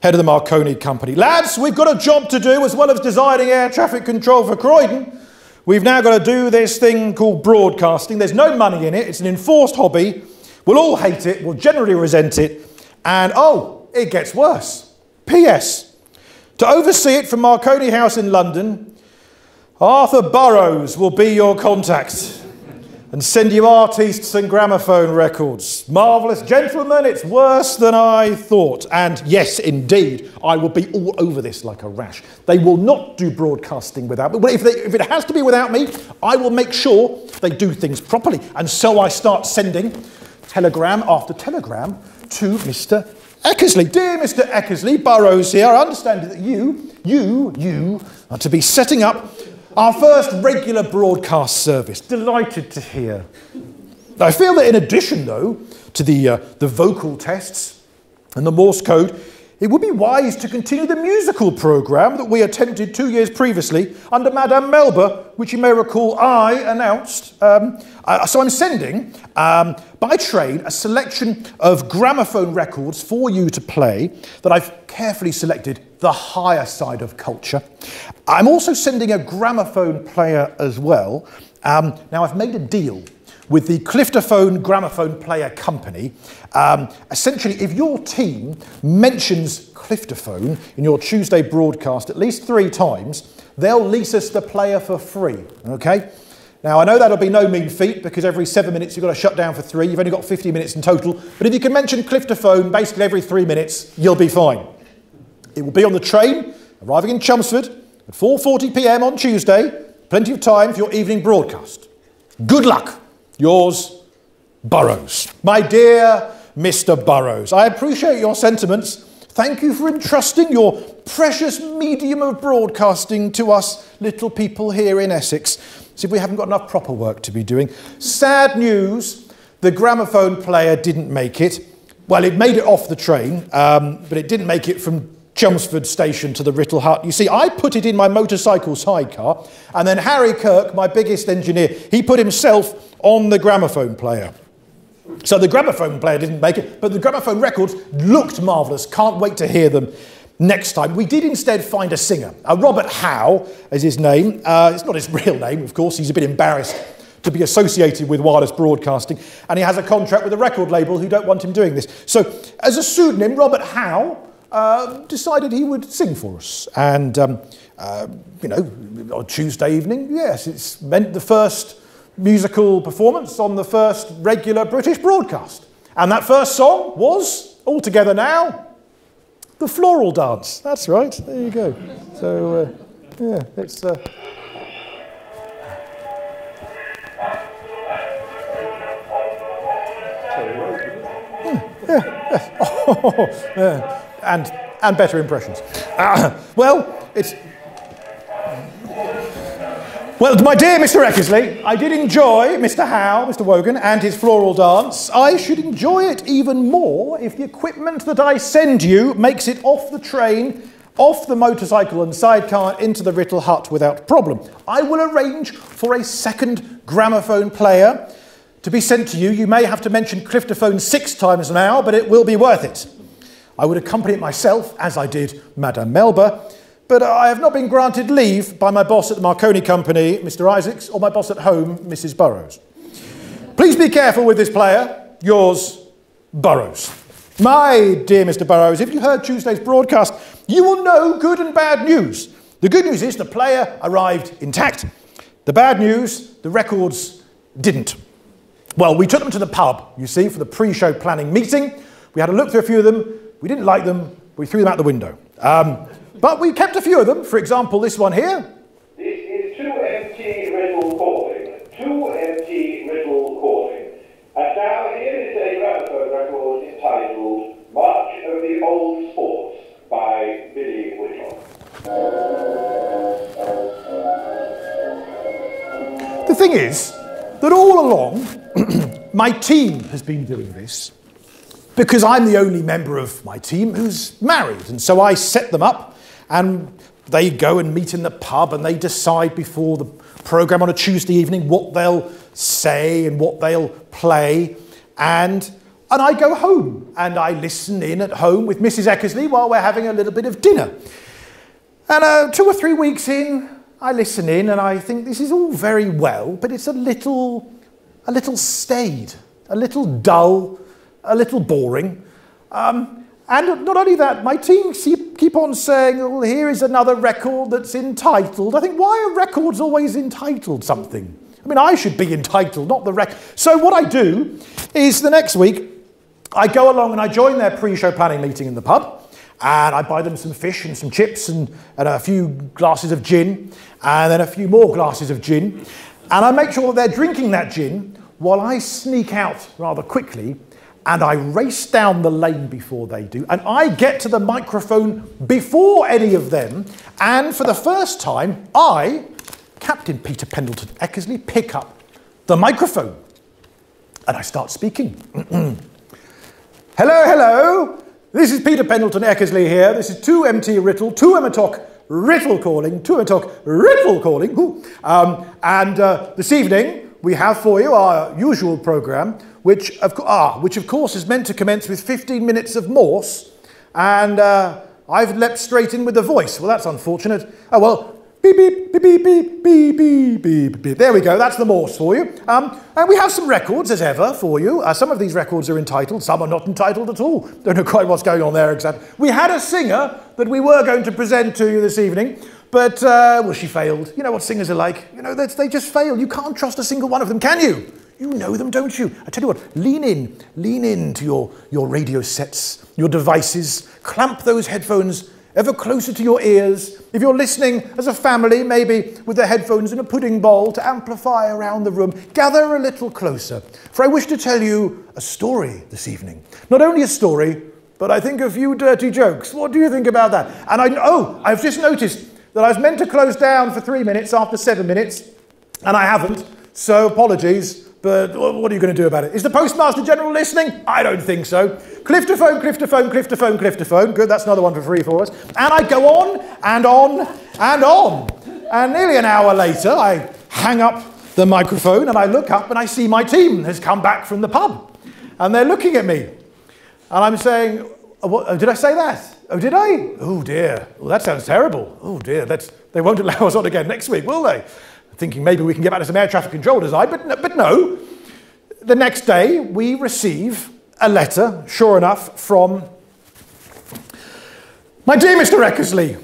head of the Marconi Company. Lads, we've got a job to do as well as designing air traffic control for Croydon. We've now got to do this thing called broadcasting. There's no money in it, it's an enforced hobby. We'll all hate it, we'll generally resent it, and oh, it gets worse. P.S. To oversee it from Marconi House in London, Arthur Burrows will be your contact and send you artists and gramophone records. Marvellous gentlemen, it's worse than I thought. And yes, indeed, I will be all over this like a rash. They will not do broadcasting without me. If, they, if it has to be without me, I will make sure they do things properly. And so I start sending telegram after telegram to Mr. Eckersley. Dear Mr. Eckersley, Burrows here, I understand that you, you, you are to be setting up our first regular broadcast service. Delighted to hear. I feel that in addition, though, to the, uh, the vocal tests and the Morse code, it would be wise to continue the musical programme that we attempted two years previously under Madame Melba, which you may recall I announced. Um, uh, so I'm sending um, by train a selection of gramophone records for you to play that I've carefully selected the higher side of culture. I'm also sending a gramophone player as well. Um, now I've made a deal with the Cliftophone Gramophone Player Company. Um, essentially, if your team mentions Cliftophone in your Tuesday broadcast at least three times, they'll lease us the player for free. Okay? Now, I know that'll be no mean feat because every seven minutes you've got to shut down for three. You've only got 50 minutes in total. But if you can mention Cliftophone basically every three minutes, you'll be fine. It will be on the train arriving in Chelmsford at 4:40 p.m. on Tuesday. Plenty of time for your evening broadcast. Good luck. Yours, Burrows. My dear Mr. Burrows, I appreciate your sentiments. Thank you for entrusting your precious medium of broadcasting to us little people here in Essex. See if we haven't got enough proper work to be doing. Sad news the gramophone player didn't make it. Well, it made it off the train, um, but it didn't make it from Chelmsford Station to the Writtle Hut. You see, I put it in my motorcycle sidecar, and then Harry Kirk, my biggest engineer, he put himself on the gramophone player. So the gramophone player didn't make it, but the gramophone records looked marvellous. Can't wait to hear them next time. We did instead find a singer. Uh, Robert Howe is his name. Uh, it's not his real name, of course. He's a bit embarrassed to be associated with wireless broadcasting, and he has a contract with a record label who don't want him doing this. So, as a pseudonym, Robert Howe uh, decided he would sing for us. And, um, uh, you know, on Tuesday evening, yes, it's meant the first musical performance on the first regular British broadcast. And that first song was, all together now, The Floral Dance. That's right, there you go. So, uh, yeah, it's. Uh, yeah, yeah. Oh, yeah. And, and better impressions. Well, it's well, my dear Mr. Eckersley, I did enjoy Mr. Howe, Mr. Wogan, and his floral dance. I should enjoy it even more if the equipment that I send you makes it off the train, off the motorcycle and sidecar into the Writtle Hut without problem. I will arrange for a second gramophone player to be sent to you. You may have to mention Cliftophone six times now, but it will be worth it. I would accompany it myself, as I did Madame Melba, but I have not been granted leave by my boss at the Marconi Company, Mr. Isaacs, or my boss at home, Mrs. Burrows. Please be careful with this player. Yours, Burrows. My dear Mr. Burrows, if you heard Tuesday's broadcast, you will know good and bad news. The good news is the player arrived intact. The bad news, the records didn't. Well, we took them to the pub, you see, for the pre show planning meeting. We had a look through a few of them. We didn't like them. We threw them out the window. Um, but we kept a few of them. For example, this one here. This is 2MT Writtle calling. 2MT Writtle calling. And now here is a gramophone record entitled March of the Old Sports by Billy Whitlock. The thing is that all along, my team has been doing this because I'm the only member of my team who's married. And so I set them up and they go and meet in the pub and they decide before the programme on a Tuesday evening what they'll say and what they'll play. And and I go home and I listen in at home with Mrs. Eckersley while we're having a little bit of dinner. And uh, two or three weeks in, I listen in and I think this is all very well, but it's a little, a little staid, a little dull, a little boring. Um, and not only that, my team keep on saying, well, here is another record that's entitled. I think, why are records always entitled something? I mean, I should be entitled, not the record. So what I do is the next week, I go along and I join their pre-show planning meeting in the pub and I buy them some fish and some chips and, and a few glasses of gin and then a few more glasses of gin. And I make sure that they're drinking that gin while I sneak out rather quickly and I race down the lane before they do. And I get to the microphone before any of them. And for the first time, I, Captain Peter Pendleton Eckersley, pick up the microphone. And I start speaking. hello, hello. This is Peter Pendleton Eckersley here. This is 2MT Writtle, 2 Talk Writtle calling, 2 Talk Writtle calling. Um, and uh, this evening, we have for you our usual programme, which of, ah, which of course is meant to commence with 15 minutes of Morse. And uh, I've leapt straight in with the voice. Well, that's unfortunate. Oh, well, Beep, beep, beep, beep, beep, beep, beep, beep, beep. There we go, that's the Morse for you. Um, and we have some records, as ever, for you. Uh, some of these records are entitled, some are not entitled at all. Don't know quite what's going on there exactly. We had a singer that we were going to present to you this evening, but, uh, well, she failed. You know what singers are like. You know, they just fail. You can't trust a single one of them, can you? You know them, don't you? I tell you what, lean in, lean in to your, your radio sets, your devices, clamp those headphones ever closer to your ears. If you're listening as a family, maybe with the headphones in a pudding bowl to amplify around the room, gather a little closer. For I wish to tell you a story this evening. Not only a story, but I think a few dirty jokes. What do you think about that? And I oh, I've just noticed that I was meant to close down for three minutes after seven minutes, and I haven't. So apologies. But what are you going to do about it? Is the Postmaster General listening? I don't think so. Cliftophone, cliftophone, cliftophone, cliftophone. Good, that's another one for free for us. And I go on and on and on. And nearly an hour later, I hang up the microphone and I look up and I see my team has come back from the pub. And they're looking at me. And I'm saying, oh, oh, did I say that? Oh, did I? Oh, dear. Well, that sounds terrible. Oh, dear. That's, they won't allow us on again next week, will they? Thinking maybe we can get back to some air traffic control design, but no, but no. The next day, we receive a letter, sure enough, from my dear Mr. Eckersley.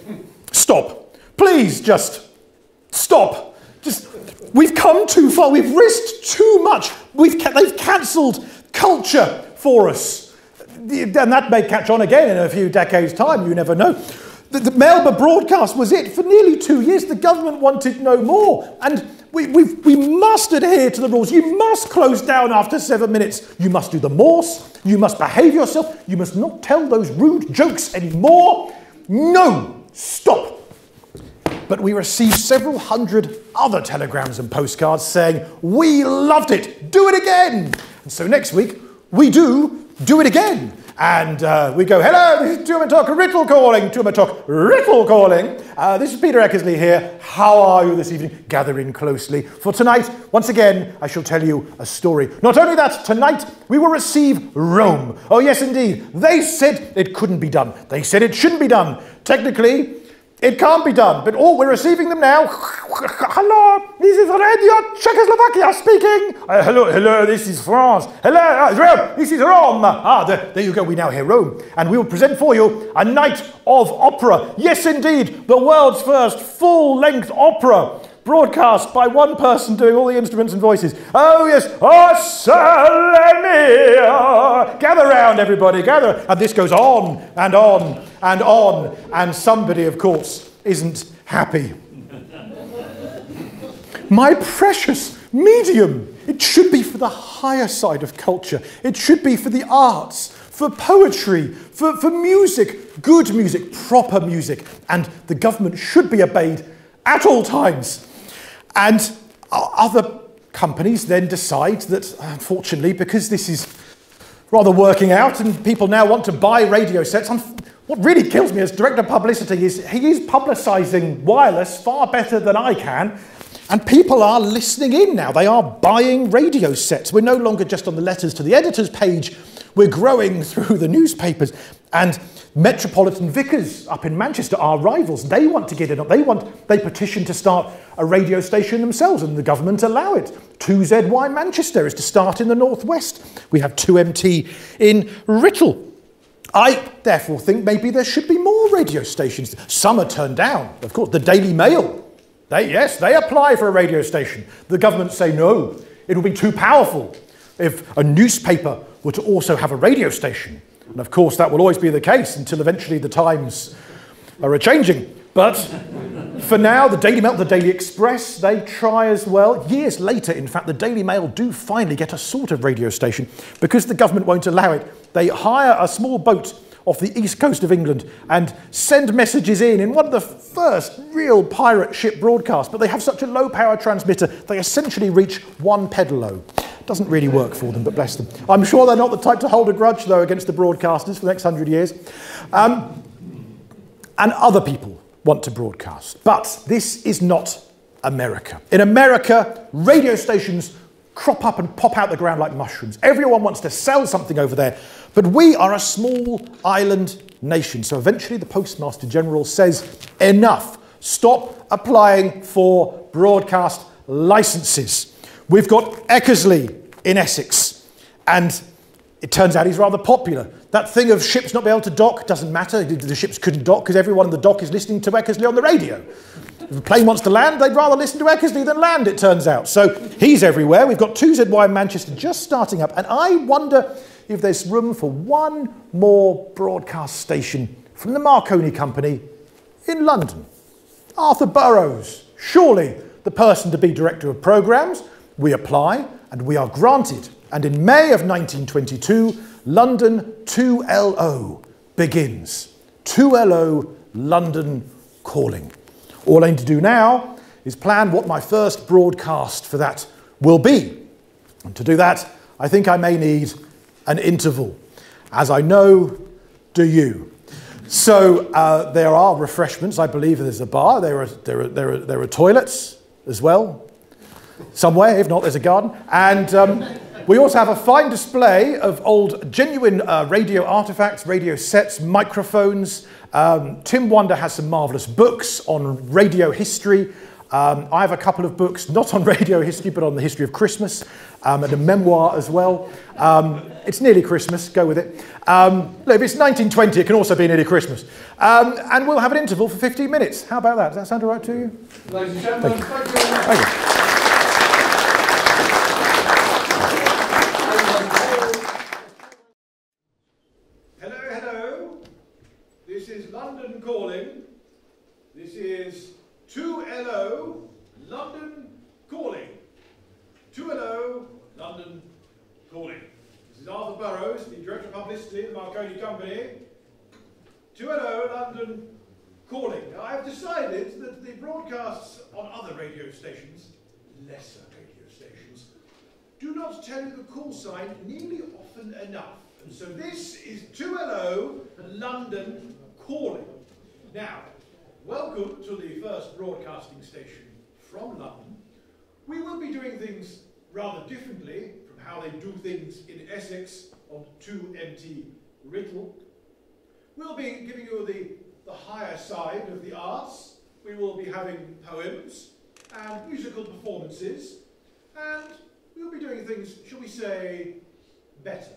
Stop. Please just stop. Just, we've come too far. We've risked too much. We've ca- they've cancelled culture for us. And that may catch on again in a few decades' time. You never know. The, the Melba broadcast was it. For nearly two years, the government wanted no more. And we, we, we must adhere to the rules. You must close down after seven minutes. You must do the Morse. You must behave yourself. You must not tell those rude jokes anymore. No, stop. But we received several hundred other telegrams and postcards saying, We loved it, do it again. And so next week, we do do it again. And uh, we go, hello, this is Tuama Talk Writtle calling, Tuama Talk Writtle calling. Uh, this is Peter Eckersley here. How are you this evening? Gather in closely. For tonight, once again, I shall tell you a story. Not only that, tonight we will receive Rome. Oh, yes, indeed. They said it couldn't be done. They said it shouldn't be done. Technically, it can't be done, but oh, we're receiving them now. Hello, this is Radio Czechoslovakia speaking. Uh, hello, hello, this is France. Hello, uh, Rome, this is Rome. Ah, there, there you go, we now hear Rome. And we will present for you a night of opera. Yes, indeed, the world's first full length opera broadcast by one person doing all the instruments and voices. Oh, yes. Salemia. Gather round, everybody. Gather. And this goes on and on and on. And somebody, of course, isn't happy. My precious medium. It should be for the higher side of culture. It should be for the arts, for poetry, for, for music, good music, proper music. And the government should be obeyed at all times. And other companies then decide that, unfortunately, because this is rather working out and people now want to buy radio sets, what really kills me as director of publicity is he is publicising wireless far better than I can. And people are listening in now. They are buying radio sets. We're no longer just on the letters to the editor's page We're growing through the newspapers. And Metropolitan Vickers up in Manchester, are rivals, they want to get in. They want, they petition to start a radio station themselves, and the government allow it. 2ZY Manchester is to start in the northwest. We have 2MT in Writtle. I therefore think maybe there should be more radio stations. Some are turned down, of course. The Daily Mail, they, yes, they apply for a radio station. The government say no, it will be too powerful if a newspaper were to also have a radio station. And of course, that will always be the case until eventually the times are a changing. But for now, the Daily Mail, the Daily Express, they try as well. Years later, in fact, the Daily Mail do finally get a sort of radio station because the government won't allow it. They hire a small boat off the east coast of England and send messages in in one of the first real pirate ship broadcasts. But they have such a low power transmitter, they essentially reach one pedalo. Doesn't really work for them, but bless them. I'm sure they're not the type to hold a grudge, though, against the broadcasters for the next hundred years. Um, and other people want to broadcast. But this is not America. In America, radio stations crop up and pop out the ground like mushrooms. Everyone wants to sell something over there. But we are a small island nation. So eventually the Postmaster General says, enough. Stop applying for broadcast licenses. We've got Eckersley in Essex, and it turns out he's rather popular. That thing of ships not being able to dock doesn't matter. The ships couldn't dock because everyone in the dock is listening to Eckersley on the radio. If a plane wants to land, they'd rather listen to Eckersley than land, it turns out. So he's everywhere. We've got 2ZY in Manchester just starting up. And I wonder if there's room for one more broadcast station from the Marconi Company in London. Arthur Burrows, surely the person to be director of programmes. We apply and we are granted. And in May of 1922, London 2LO begins. 2LO London calling. All I need to do now is plan what my first broadcast for that will be. And to do that, I think I may need an interval, as I know do you. So uh, there are refreshments. I believe there's a bar. There are, there, are, there, are, there are toilets as well, somewhere. If not, there's a garden. And um, we also have a fine display of old, genuine uh, radio artifacts, radio sets, microphones. Um, Tim Wander has some marvellous books on radio history. Um, I have a couple of books, not on radio history, but on the history of Christmas, um, and a memoir as well. Um, it's nearly Christmas, go with it. Um, look, if it's 1920, it can also be nearly Christmas. Um, and we'll have an interval for 15 minutes. How about that? Does that sound all right to you? Ladies and gentlemen, Thank thank you. Thank you. Hello, hello. This is London calling. This is 2LO London calling. 2LO London calling. This is Arthur Burrows, the Director of Publicity of the Marconi Company. 2LO London calling. Now, I've decided that the broadcasts on other radio stations, lesser radio stations, do not tell you the call sign nearly often enough. And so this is 2LO London calling. Now, welcome to the first broadcasting station from London. We will be doing things rather differently from how they do things in Essex on 2MT Writtle. We'll be giving you the, the higher side of the arts. We will be having poems and musical performances, and we'll be doing things, shall we say, better.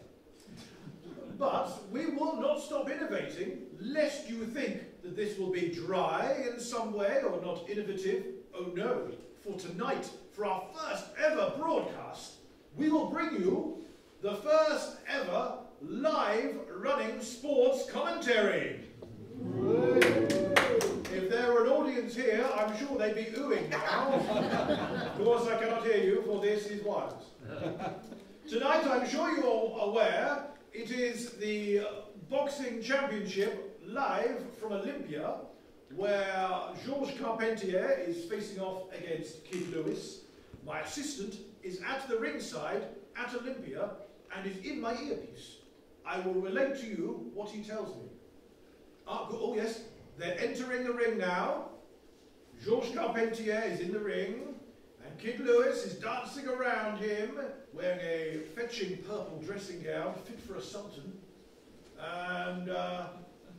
But we will not stop innovating, lest you think that this will be dry in some way or not innovative. Oh no, for tonight, for our first ever broadcast, we will bring you the first ever live running sports commentary. If there were an audience here, I'm sure they'd be oohing now. of course, I cannot hear you, for this is wireless. Tonight, I'm sure you're all aware, it is the boxing championship live from Olympia, where Georges Carpentier is facing off against Kid Lewis. My assistant is at the ringside at Olympia and is in my earpiece. I will relate to you what he tells me. Ah, oh yes, they're entering the ring now. Georges Carpentier is in the ring, and Kid Lewis is dancing around him, wearing a fetching purple dressing gown, fit for a sultan. And, uh,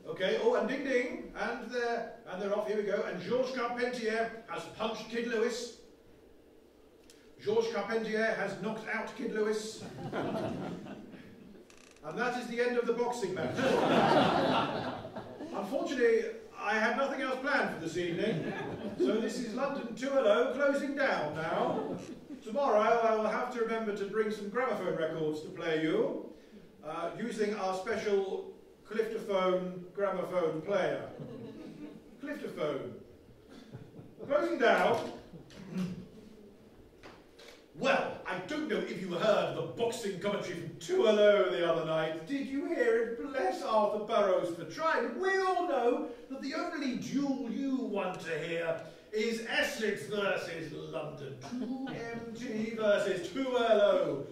okay, oh, and ding ding, and they're, and they're off, here we go. And Georges Carpentier has punched Kid Lewis. Georges Carpentier has knocked out Kid Lewis. and that is the end of the boxing match. Unfortunately, I have nothing else planned for this evening. So this is London 2 closing down now. Tomorrow I will have to remember to bring some gramophone records to play you, uh, using our special Cliftophone gramophone player. Cliftophone. Closing down. Well, I don't know if you heard the boxing commentary from 2LO the other night. Did you hear it? Bless Arthur Burrows for trying. We all know that the only duel you want to hear is Essex versus London. 2MG versus 2LO.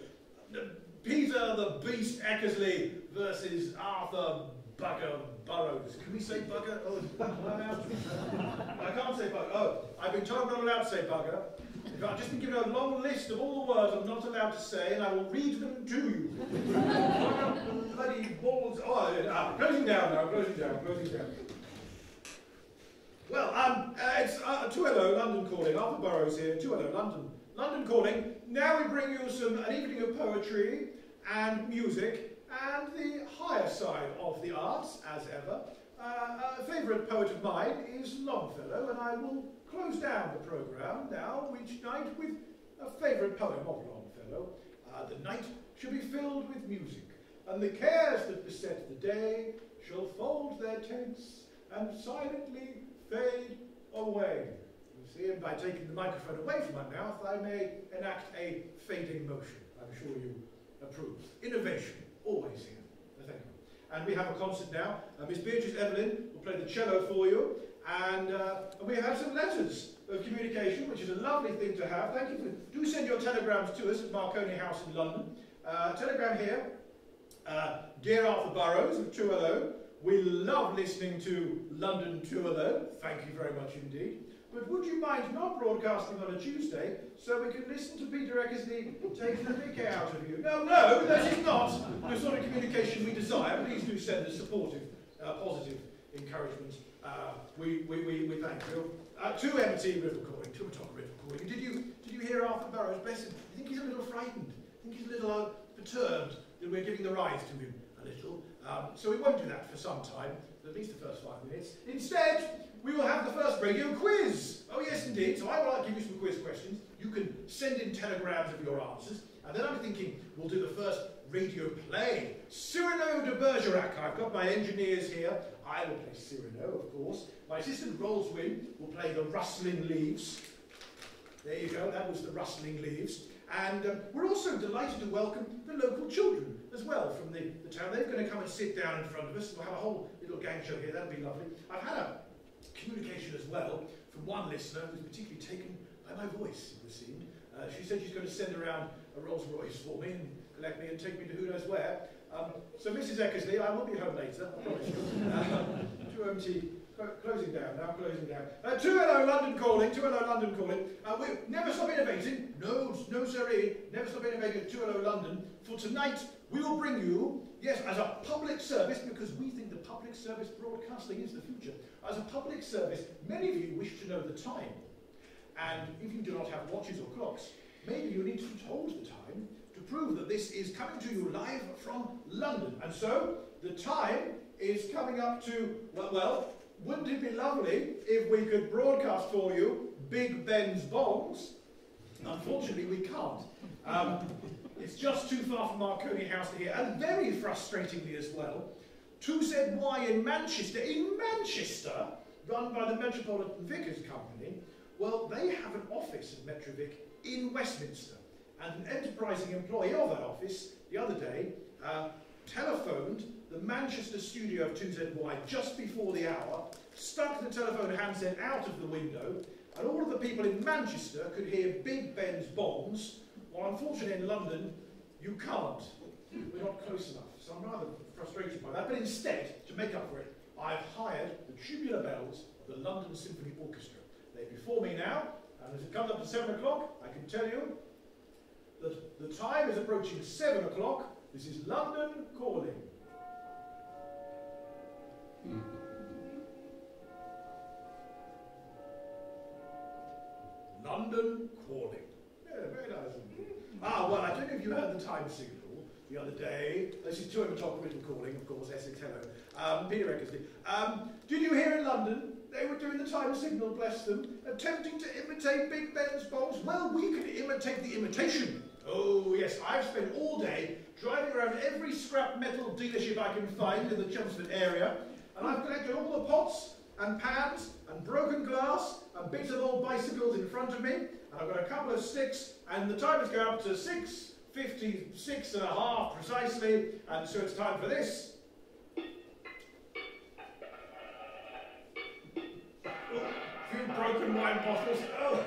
Peter the Beast Eckersley versus Arthur Bugger Burrows. Can we say bugger? Oh, I'm. I can't say bugger. Oh, I've been told I'm not allowed to say bugger. I've just been given a long list of all the words I'm not allowed to say, and I will read them to you. Bloody balls. Oh, uh, closing down now, closing down, closing down. Well, um, uh, it's uh, 2LO London calling. Arthur Burrows here, 2LO London. London calling. Now we bring you some an evening of poetry and music and the higher side of the arts, as ever. Uh, a favourite poet of mine is Longfellow, and I will close down the programme now each night with a favourite poem of Longfellow. Uh, the night shall be filled with music, and the cares that beset the day shall fold their tents and silently fade away. You see, and by taking the microphone away from my mouth, I may enact a fading motion. I'm sure you approve. Innovation, always here. Thank you. And we have a concert now. Uh, Miss Beatrice Evelyn will play the cello for you. And, uh, and we have some letters of communication, which is a lovely thing to have. Thank you. For, do send your telegrams to us at Marconi House in London. Uh, telegram here. Uh, Dear Arthur Burrows of 2LO, we love listening to London 2LO. Thank you very much indeed. But would you mind not broadcasting on a Tuesday so we can listen to Peter Eckersley taking the mick out of you? No, no, that is not the sort of communication we desire. Please do send us supportive, uh, positive encouragement. Uh, we, we, we, we thank you. Uh, to MT River Calling, to Atomic River Calling. Did you, did you hear Arthur Burrows? Bless him. I think he's a little frightened. I think he's a little uh, perturbed that we're giving the rise to him a little. Um, so we won't do that for some time, at least the first five minutes. Instead, we will have the first radio quiz. Oh yes, indeed. So I will give you some quiz questions. You can send in telegrams of your answers. And then I'm thinking we'll do the first radio play. Cyrano de Bergerac. I've got my engineers here. I will play Cyrano, of course. My assistant Rolswyn will play the Rustling Leaves. There you go, that was the Rustling Leaves. And um, we're also delighted to welcome the local children as well from the, the town. They're going to come and sit down in front of us. We'll have a whole little gang show here. That'll be lovely. I've had a communication as well from one listener who's particularly taken by my voice, it would seem. Uh, she said she's going to send around a Rolls Royce for me and collect me and take me to who knows where. Um, so, Mrs. Eckersley, I will be home later, I promise you. Uh, to OMT closing down now, closing down. Uh, 2LO London calling, 2LO London calling. Uh, we never stop innovating. No, no siree. Never stop innovating at 2LO London. For tonight, we will bring you, yes, as a public service, because we think public service broadcasting is the future. As a public service, many of you wish to know the time. And if you do not have watches or clocks, maybe you need to be told the time to prove that this is coming to you live from London. And so, the time is coming up to, well, well wouldn't it be lovely if we could broadcast for you Big Ben's bombs? Unfortunately, we can't. Um, it's just too far from Marconi House to hear, and very frustratingly as well, 2ZY in Manchester, in Manchester, run by the Metropolitan Vickers Company, well, they have an office at Metrovick in Westminster. And an enterprising employee of that office the other day uh, telephoned the Manchester studio of 2ZY just before the hour, stuck the telephone handset out of the window, and all of the people in Manchester could hear Big Ben's bombs, while unfortunately in London, you can't. We're not close enough. So I'm rather frustrated by that. But instead, to make up for it, I've hired the tubular bells of the London Symphony Orchestra. They're before me now, And as it comes up to 7 o'clock, I can tell you that the time is approaching 7 o'clock. This is London calling. London calling. Yeah, very nice. Ah, well, I don't know if you heard the time signal the other day. This is two o'clock Writtle calling, of course, Essex Hello. Um, Peter Eckersley. Um, did you hear in London? They were doing the time signal, bless them, attempting to imitate Big Ben's bombs. Well, we can imitate the imitation. Oh, yes, I've spent all day driving around every scrap metal dealership I can find in the Chelmsford area, and I've collected all the pots and pans and broken glass and bits of old bicycles in front of me, and I've got a couple of sticks, and the time has gone up to 6.56 and a half precisely, and so it's time for this. Few broken wine bottles, oh,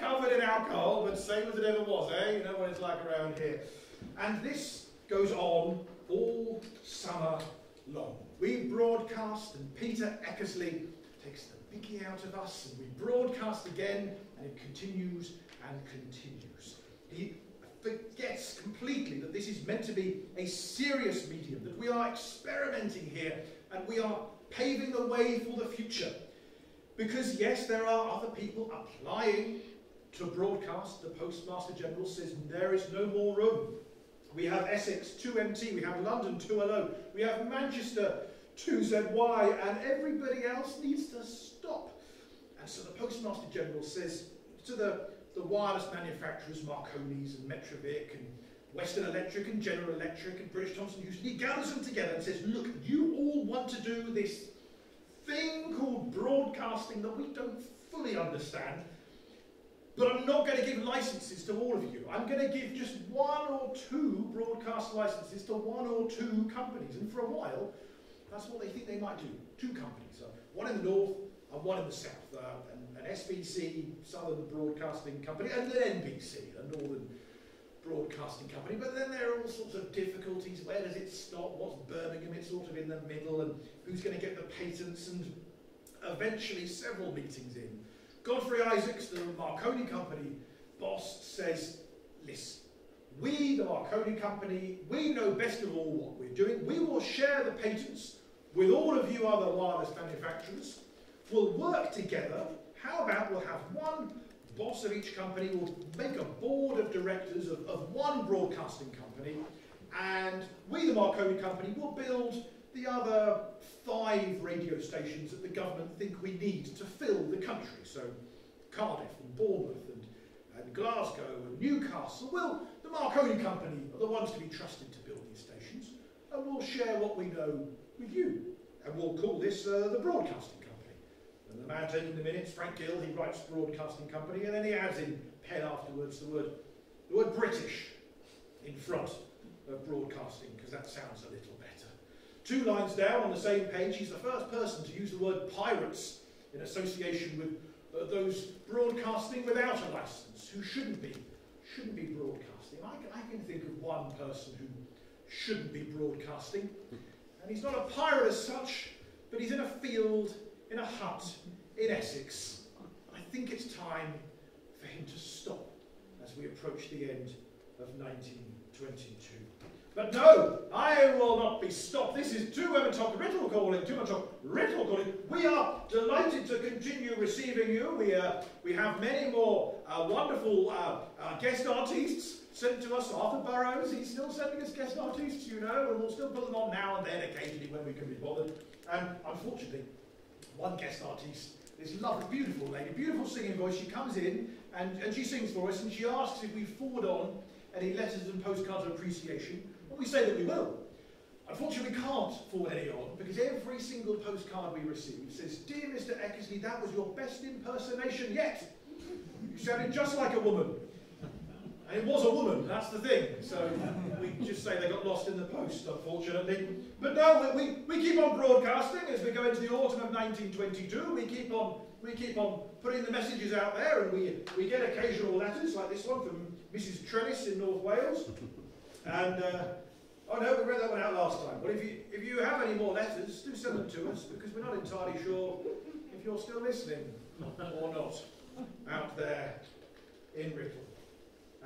covered in alcohol, but same as it ever was, eh? You know what it's like around here. And this goes on all summer long. We broadcast, and Peter Eckersley takes the mickey out of us, and we broadcast again, and it continues and continues. He forgets completely that this is meant to be a serious medium, that we are experimenting here, and we are paving the way for the future. Because, yes, there are other people applying to broadcast. The Postmaster General says there is no more room. We have Essex 2MT, we have London 2LO, we have Manchester 2ZY, and everybody else needs to stop. And so the Postmaster General says to the, the wireless manufacturers, Marconi's and Metrovick and Western Electric and General Electric and British Thomson Houston, he gathers them together and says, look, you all want to do this thing called broadcasting that we don't fully understand, but I'm not going to give licenses to all of you. I'm going to give just one or two broadcast licenses to one or two companies. And for a while, that's what they think they might do. Two companies, uh, one in the north and one in the south. Uh, an, an SBC, Southern Broadcasting Company, and then NBC, a Northern Broadcasting Company. But then there are all sorts of difficulties. Where does it stop? What's Birmingham? It's sort of in the middle. And who's going to get the patents? And eventually, several meetings in, Godfrey Isaacs, the Marconi Company boss, says, listen, we, the Marconi Company, we know best of all what we're doing. We will share the patents with all of you other wireless manufacturers. We'll work together. How about we'll have one boss of each company, we'll make a board of directors of, of one broadcasting company, and we, the Marconi Company, will build the other five radio stations that the government think we need to fill the country. So Cardiff and Bournemouth and, and Glasgow and Newcastle. Well, the Marconi Company are the ones to be trusted to build these stations, and we'll share what we know with you. And we'll call this uh, the Broadcasting. The man taking the minutes, Frank Gill, he writes Broadcasting Company, and then he adds in pen afterwards the word, the word British in front of broadcasting, because that sounds a little better. Two lines down on the same page, he's the first person to use the word pirates in association with uh, those broadcasting without a license, who shouldn't be, shouldn't be broadcasting. I can, I can think of one person who shouldn't be broadcasting, and he's not a pirate as such, but he's in a field, in a hut, in Essex. I think it's time for him to stop as we approach the end of 1922. But no, I will not be stopped. This is Two Women Talk Writtle Calling, Two Women Talk Writtle Calling. We are delighted to continue receiving you. We, uh, we have many more uh, wonderful uh, uh guest artists sent to us. Arthur Burrows, he's still sending us guest artists, you know, and we'll still put them on now and then occasionally when we can be bothered. And unfortunately, one guest artist, this lovely, beautiful lady, beautiful singing voice, she comes in and, and she sings for us and she asks if we forward on any letters and postcards of appreciation we say that we will. Unfortunately, we can't forward any on because every single postcard we receive says, Dear Mr. Eckersley, that was your best impersonation yet. You sounded just like a woman. And it was a woman, that's the thing. So we just say they got lost in the post, unfortunately. But no, we, we keep on broadcasting as we go into the autumn of 1922. We keep on we keep on putting the messages out there, and we, we get occasional letters like this one from Mrs. Trellis in North Wales. And uh, Oh no, we read that one out last time. But if you, if you have any more letters, do send them to us because we're not entirely sure if you're still listening or not. out there in Writtle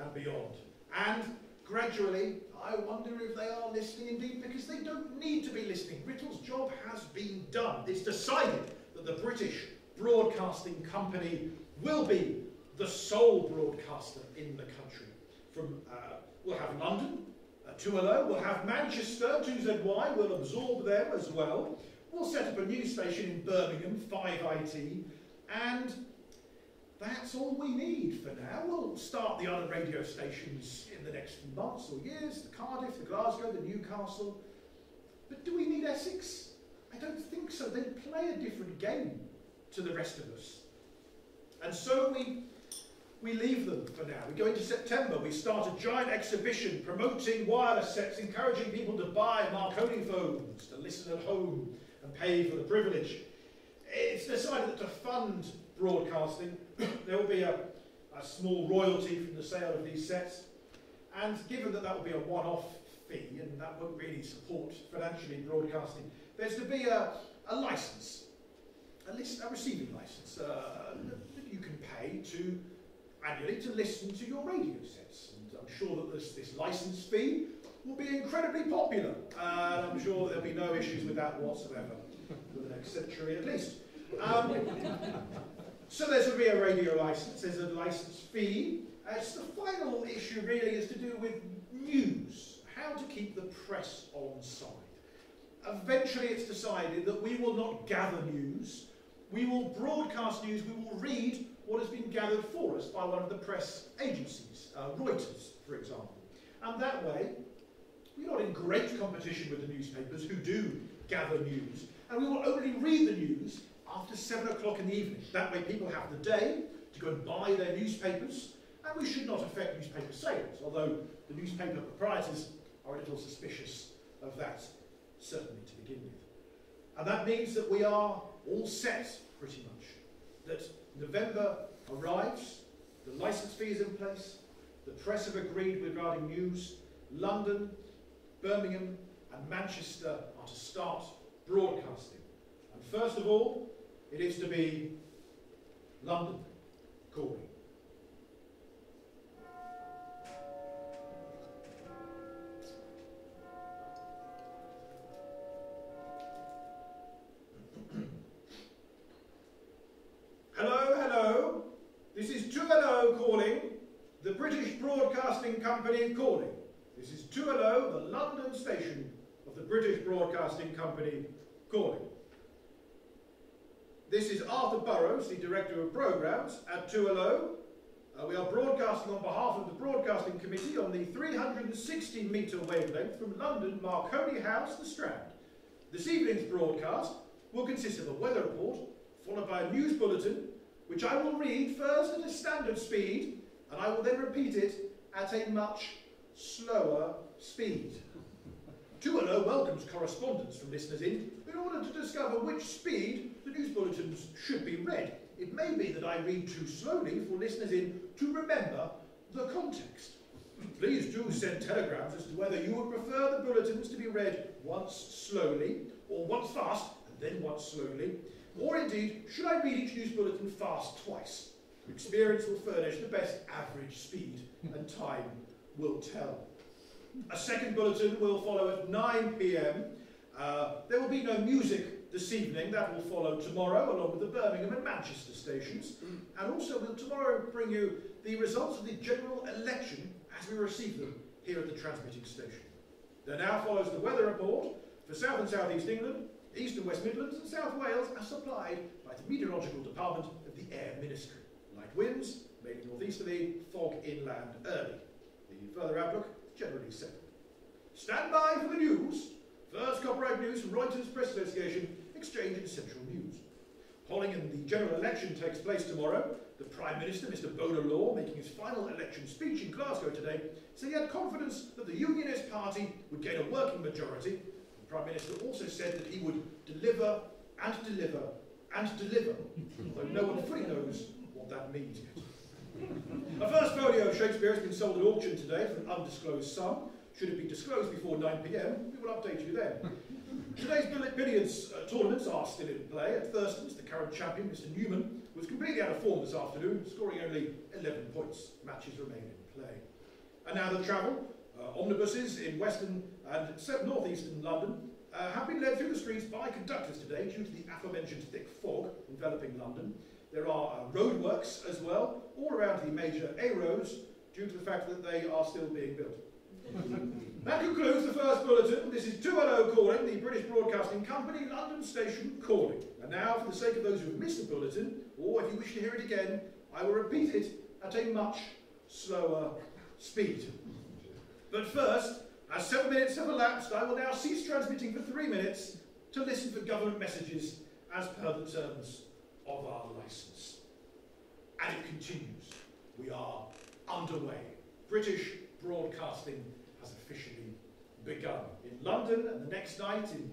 and beyond. And gradually, I wonder if they are listening indeed, because they don't need to be listening. Writtle's job has been done. It's decided that the British Broadcasting Company will be the sole broadcaster in the country. From uh, we'll have London, uh, 2LO, we'll have Manchester, 2ZY, we'll absorb them as well. We'll set up a news station in Birmingham, 5IT, and that's all we need for now. We'll start the other radio stations in the next few months or years, the Cardiff, the Glasgow, the Newcastle. But do we need Essex? I don't think so. They play a different game to the rest of us. And so we we leave them for now. We go into September, we start a giant exhibition promoting wireless sets, encouraging people to buy Marconi phones, to listen at home and pay for the privilege. It's decided that to fund broadcasting, there will be a, a small royalty from the sale of these sets, and given that that will be a one-off fee and that won't really support financially broadcasting, there's to be a, a license, a, list, a receiving license uh, that you can pay to annually to listen to your radio sets. And I'm sure that this, this license fee will be incredibly popular. And I'm sure there'll be no issues with that whatsoever for the next century at least. Um, so there's a be a radio license, there's a license fee. Uh, it's the final issue really is to do with news, how to keep the press on side. Eventually it's decided that we will not gather news, we will broadcast news, we will read what has been gathered for us by one of the press agencies, uh, Reuters, for example. And that way, we're not in great competition with the newspapers who do gather news, and we will only read the news after seven o'clock in the evening. That way, people have the day to go and buy their newspapers, and we should not affect newspaper sales, although the newspaper proprietors are a little suspicious of that, certainly to begin with. And that means that we are all set, pretty much. That November arrives, the licence fee is in place, the press have agreed regarding news, London, Birmingham and Manchester are to start broadcasting. And first of all, it is to be London calling. Hello, hello. This is 2LO calling. The British Broadcasting Company calling. This is 2LO, the London station of the British Broadcasting Company calling. This is Arthur Burrows, the Director of Programmes at 2LO. Uh, we are broadcasting on behalf of the Broadcasting Committee on the 360 metre wavelength from London Marconi House, the Strand. This evening's broadcast will consist of a weather report, followed by a news bulletin, which I will read first at a standard speed, and I will then repeat it at a much slower speed. 2LO welcomes correspondence from listeners in in order to discover which speed news bulletins should be read. It may be that I read too slowly for listeners in to remember the context. Please do send telegrams as to whether you would prefer the bulletins to be read once slowly, or once fast and then once slowly, or indeed, should I read each news bulletin fast twice? Experience will furnish the best average speed, and time will tell. A second bulletin will follow at 9 pm. Uh, there will be no music this evening, that will follow tomorrow, along with the Birmingham and Manchester stations. Mm. And also, we'll tomorrow bring you the results of the general election as we receive them here at the transmitting station. There now follows the weather report for South and South East England, East and West Midlands, and South Wales, as supplied by the Meteorological Department of the Air Ministry. Light winds, mainly northeasterly, fog inland early. The further outlook generally settled. Stand by for the news. First copyright news from Reuters Press Association, Exchange and Central News. Polling in the general election takes place tomorrow. The Prime Minister, Mr Bonar Law, making his final election speech in Glasgow today, said he had confidence that the Unionist Party would gain a working majority. The Prime Minister also said that he would deliver and deliver and deliver, though no one fully knows what that means yet. A first folio of Shakespeare has been sold at auction today for an undisclosed sum. Should it be disclosed before 9pm, we will update you then. Today's billiards uh, tournaments are still in play. At Thurston's, the current champion, Mr. Newman, was completely out of form this afternoon, scoring only 11 points. Matches remain in play. And now the travel. Uh, omnibuses in western and northeastern London uh, have been led through the streets by conductors today due to the aforementioned thick fog enveloping London. There are uh, roadworks as well, all around the major A roads, due to the fact that they are still being built. that concludes the first bulletin. This is 2LO calling, the British Broadcasting Company, London Station calling. And now, for the sake of those who have missed the bulletin, or if you wish to hear it again, I will repeat it at a much slower speed. But first, as seven minutes have elapsed, I will now cease transmitting for three minutes to listen for government messages as per the terms of our licence. And it continues. We are underway. British broadcasting officially begun. In London and the next night in,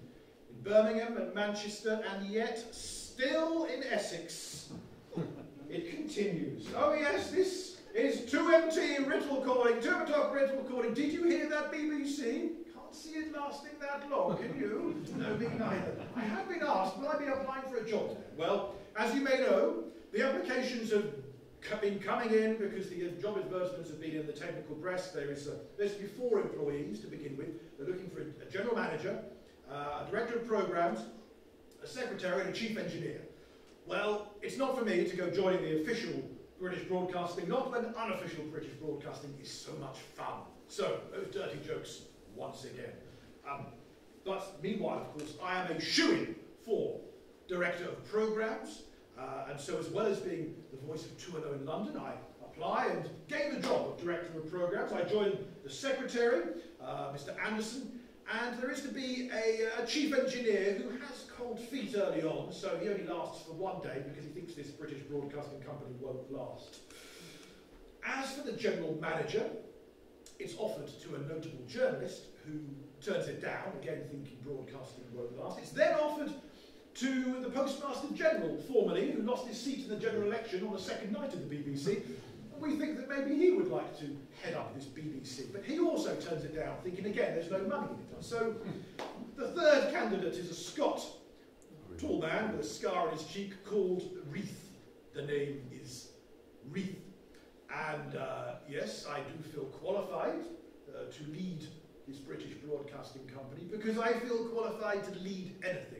in Birmingham and Manchester, and yet still in Essex, it continues. Oh yes, this is 2MT Writtle calling, 2 o'clock Writtle calling. Did you hear that BBC? Can't see it lasting that long, can you? No, me neither. I have been asked, will I be applying for a job? Well, as you may know, the applications co- been coming in because the job advertisements have been in the technical press. There is uh, there's to be four employees to begin with. They're looking for a, a general manager, uh, a director of programs, a secretary, and a chief engineer. Well, it's not for me to go joining the official British broadcasting, not when unofficial British broadcasting is so much fun. So, those dirty jokes once again. Um, but meanwhile, of course, I am a shoo-in for director of programs, uh, and so as well as being the voice of 2 in London, I apply and gain the job of director of programs. I join the secretary, uh, Mr. Anderson, and there is to be a, a chief engineer who has cold feet early on, so he only lasts for one day because he thinks this British broadcasting company won't last. As for the general manager, it's offered to a notable journalist who turns it down, again thinking broadcasting won't last. It's then offered to the Postmaster General, formerly, who lost his seat in the general election on the second night of the BBC. And we think that maybe he would like to head up this BBC. But he also turns it down, thinking again there's no money in it. So the third candidate is a Scot, a tall man with a scar on his cheek called Reith. The name is Reith. And uh, yes, I do feel qualified uh, to lead this British Broadcasting Company because I feel qualified to lead anything.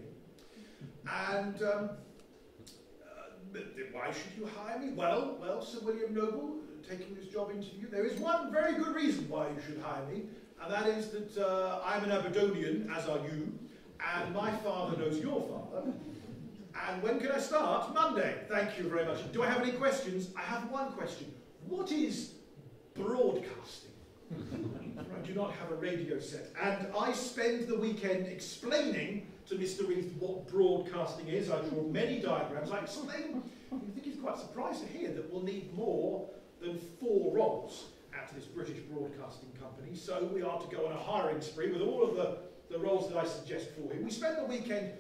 And um, uh, why should you hire me? Well, well, Sir William Noble, taking this job interview, there is one very good reason why you should hire me, and that is that uh, I'm an Aberdonian, as are you, and my father knows your father. And when can I start? Monday. Thank you very much. Do I have any questions? I have one question. What is broadcasting? I do not have a radio set. And I spend the weekend explaining to Mr. Reith what broadcasting is. I draw many diagrams. I explain. I think he's quite surprised to hear that we'll need more than four roles at this British Broadcasting Company. So we are to go on a hiring spree with all of the, the roles that I suggest for him. We spend the weekend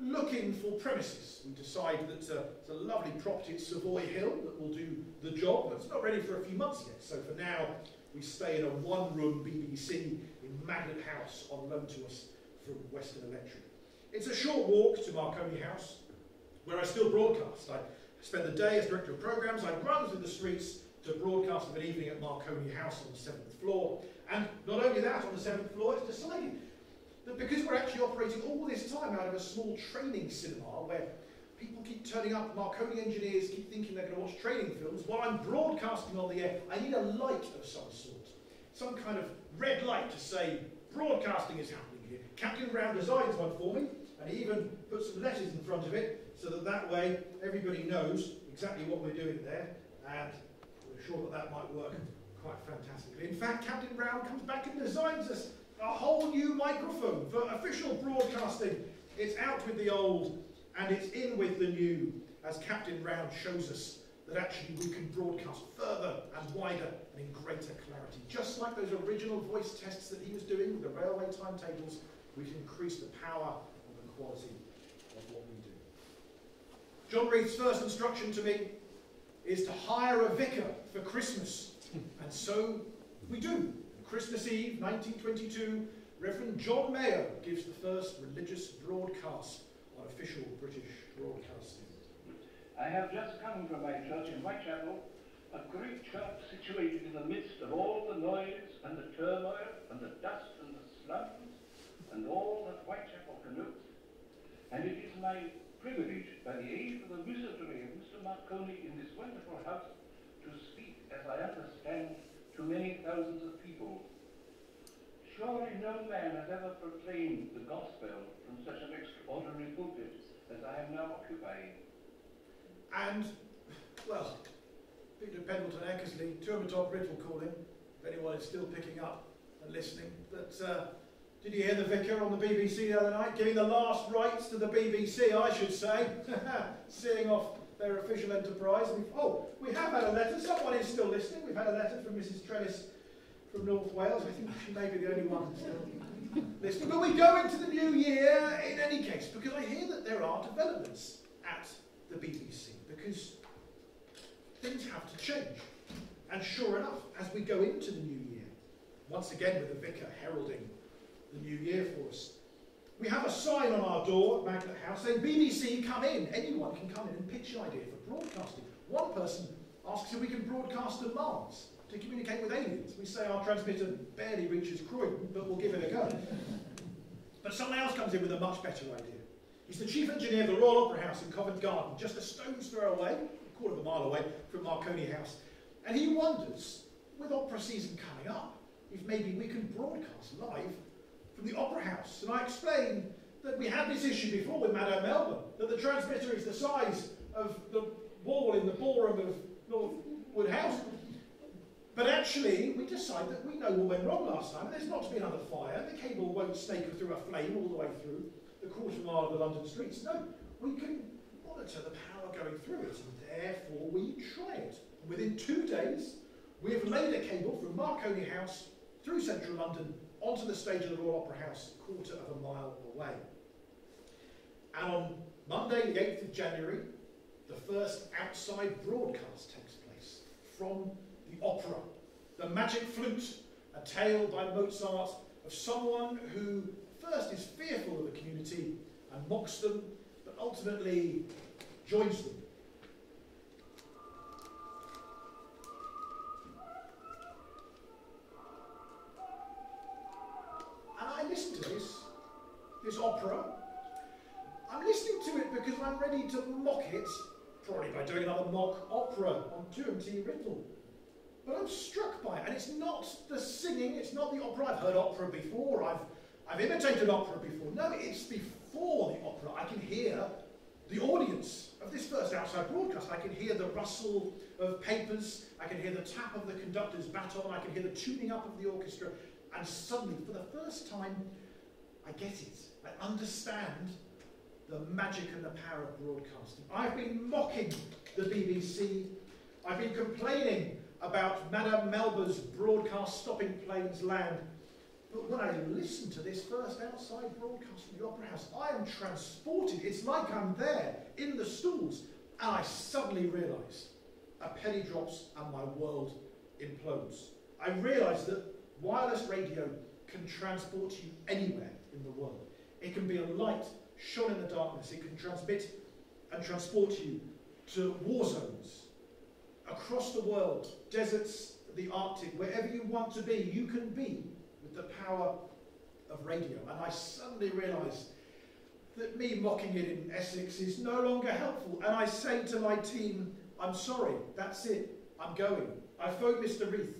looking for premises. We decide that uh, it's a lovely property at Savoy Hill that will do the job, but it's not ready for a few months yet. So for now, we stay in a one-room BBC in Magnet House on loan to us from Western Electric. It's a short walk to Marconi House, where I still broadcast. I spend the day as director of programmes. I run through the streets to broadcast of an evening at Marconi House on the seventh floor. And not only that, on the seventh floor, it's decided that because we're actually operating all this time out of a small training cinema where people keep turning up, Marconi engineers keep thinking they're going to watch training films, while I'm broadcasting on the air, I need a light of some sort. Some kind of red light to say, broadcasting is happening here. Captain Brown designs one for me, and even puts some letters in front of it, so that that way everybody knows exactly what we're doing there, and we're sure that that might work quite fantastically. In fact, Captain Brown comes back and designs us a whole new microphone for official broadcasting. It's out with the old and it's in with the new, as Captain Brown shows us that actually we can broadcast further and wider and in greater clarity. Just like those original voice tests that he was doing with the railway timetables, we can increase the power quality of what we do. John Reith's first instruction to me is to hire a vicar for Christmas. And so we do. Christmas Eve, 1922, Reverend John Mayo gives the first religious broadcast on official British broadcasting. I have just come from my church in Whitechapel, a great church situated in the midst of all the noise and the turmoil and the dust and the slums and all that Whitechapel connotes. And it is my privilege, by the aid of the wizardry of Mr. Marconi in this wonderful house, to speak, as I understand, to many thousands of people. Surely no man has ever proclaimed the gospel from such an extraordinary pulpit as I am now occupying. And, well, Peter Pendleton Eckersley, two of the top Writtle calling, if anyone is still picking up and listening. But uh, did you hear the vicar on the BBC the other night giving the last rites to the BBC, I should say, seeing off their official enterprise? Oh, we have had a letter. Someone is still listening. We've had a letter from Mrs. Trellis from North Wales. I think she may be the only one still listening. But we go into the new year in any case because I hear that there are developments at the BBC because things have to change. And sure enough, as we go into the new year, once again with the vicar heralding the new year for us, we have a sign on our door at Magnet House saying, BBC, come in. Anyone can come in and pitch an idea for broadcasting. One person asks if we can broadcast to Mars to communicate with aliens. We say our transmitter barely reaches Croydon, but we'll give it a go. but someone else comes in with a much better idea. He's the chief engineer of the Royal Opera House in Covent Garden, just a stone's throw away, a quarter of a mile away from Marconi House. And he wonders, with opera season coming up, if maybe we can broadcast live from the Opera House. And I explained that we had this issue before with Madame Melba, that the transmitter is the size of the wall in the ballroom of Northwood House. But actually, we decided that we know what went wrong last time, and there's not to be another fire. The cable won't snake through a flame all the way through the quarter mile of the London streets. No, we can monitor the power going through it, and therefore we try it. And within two days, we have laid a cable from Marconi House through central London onto the stage of the Royal Opera House, a quarter of a mile away. And on Monday, the 8th of January, the first outside broadcast takes place from the opera, The Magic Flute, a tale by Mozart of someone who first is fearful of the community and mocks them, but ultimately joins them. This opera. I'm listening to it because I'm ready to mock it, probably by doing another mock opera on 2MT Writtle. But I'm struck by it, and it's not the singing, it's not the opera. I've heard opera before, I've I've imitated opera before. No, it's before the opera. I can hear the audience of this first outside broadcast. I can hear the rustle of papers. I can hear the tap of the conductor's baton. I can hear the tuning up of the orchestra. And suddenly, for the first time, I get it. I understand the magic and the power of broadcasting. I've been mocking the BBC. I've been complaining about Madame Melba's broadcast stopping planes land but when I listen to this first outside broadcast from the Opera House, I am transported. It's like I'm there in the stalls. And I suddenly realise a penny drops and my world implodes. I realise that wireless radio can transport you anywhere in the world. It can be a light shone in the darkness. It can transmit and transport you to war zones across the world, deserts, the Arctic, wherever you want to be, you can be with the power of radio. And I suddenly realised that me mocking it in Essex is no longer helpful. And I say to my team, I'm sorry, that's it, I'm going. I phoned Mr. Reith,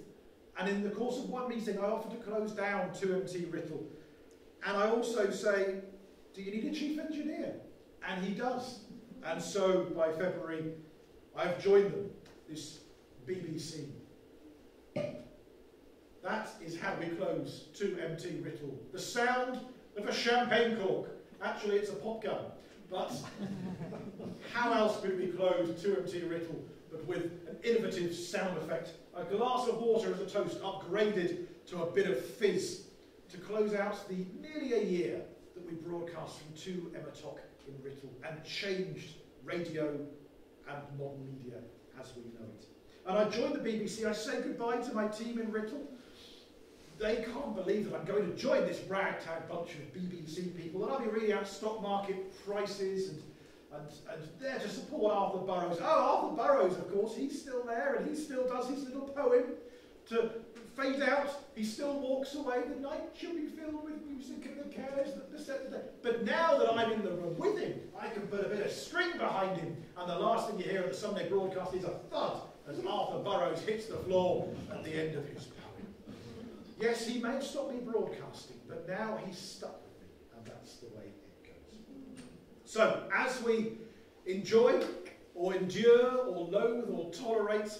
and in the course of one meeting, I offered to close down 2MT Writtle. And I also say, Do you need a chief engineer? And he does. And so by February, I've joined them, this BBC. That is how we close 2MT Writtle. The sound of a champagne cork. Actually, it's a pop gun. But how else could we close 2MT Writtle but with an innovative sound effect? A glass of water as a toast, upgraded to a bit of fizz to close out the nearly a year that we broadcast from 2 Emma Toc in Writtle and changed radio and modern media as we know it. And I joined the BBC. I say goodbye to my team in Writtle they can't believe that I'm going to join this ragtag bunch of BBC people and I'll be reading out stock market prices and, and, and there to support Arthur Burrows. Oh, Arthur Burrows, of course, he's still there and he still does his little poem to fade out. He still walks away. The night shall be filled with music and the cares that beset the day. But now that I'm in the room with him, I can put a bit of string behind him and the last thing you hear at the Sunday broadcast is a thud as Arthur Burrows hits the floor at the end of his poem. Yes, he may have stopped me broadcasting, but now he's stuck with me, and that's the way it goes. So, as we enjoy, or endure, or loathe, or tolerate,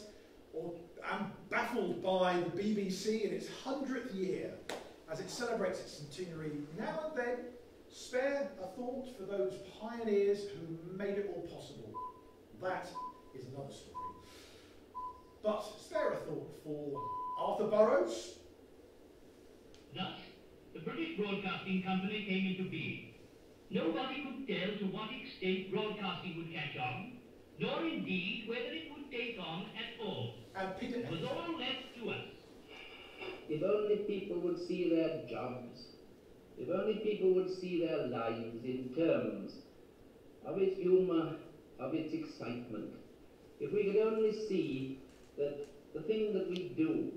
or am baffled by the BBC in its hundredth year, as it celebrates its centenary, now and then spare a thought for those pioneers who made it all possible. That is another story. But spare a thought for Arthur Burrows, Thus, the British Broadcasting Company came into being. Nobody could tell to what extent broadcasting would catch on, nor indeed whether it would take on at all. And Peter It was all left to us. If only people would see their jobs, if only people would see their lives in terms of its humour, of its excitement, if we could only see that the thing that we do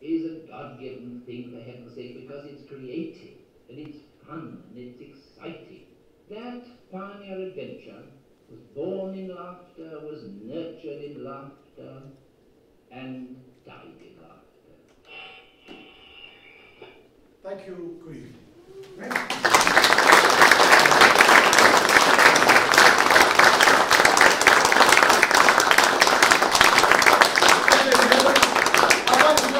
is a God-given thing, for heaven's sake, because it's creative, and it's fun, and it's exciting. That pioneer adventure was born in laughter, was nurtured in laughter, and died. Thank you. Good evening. I'd to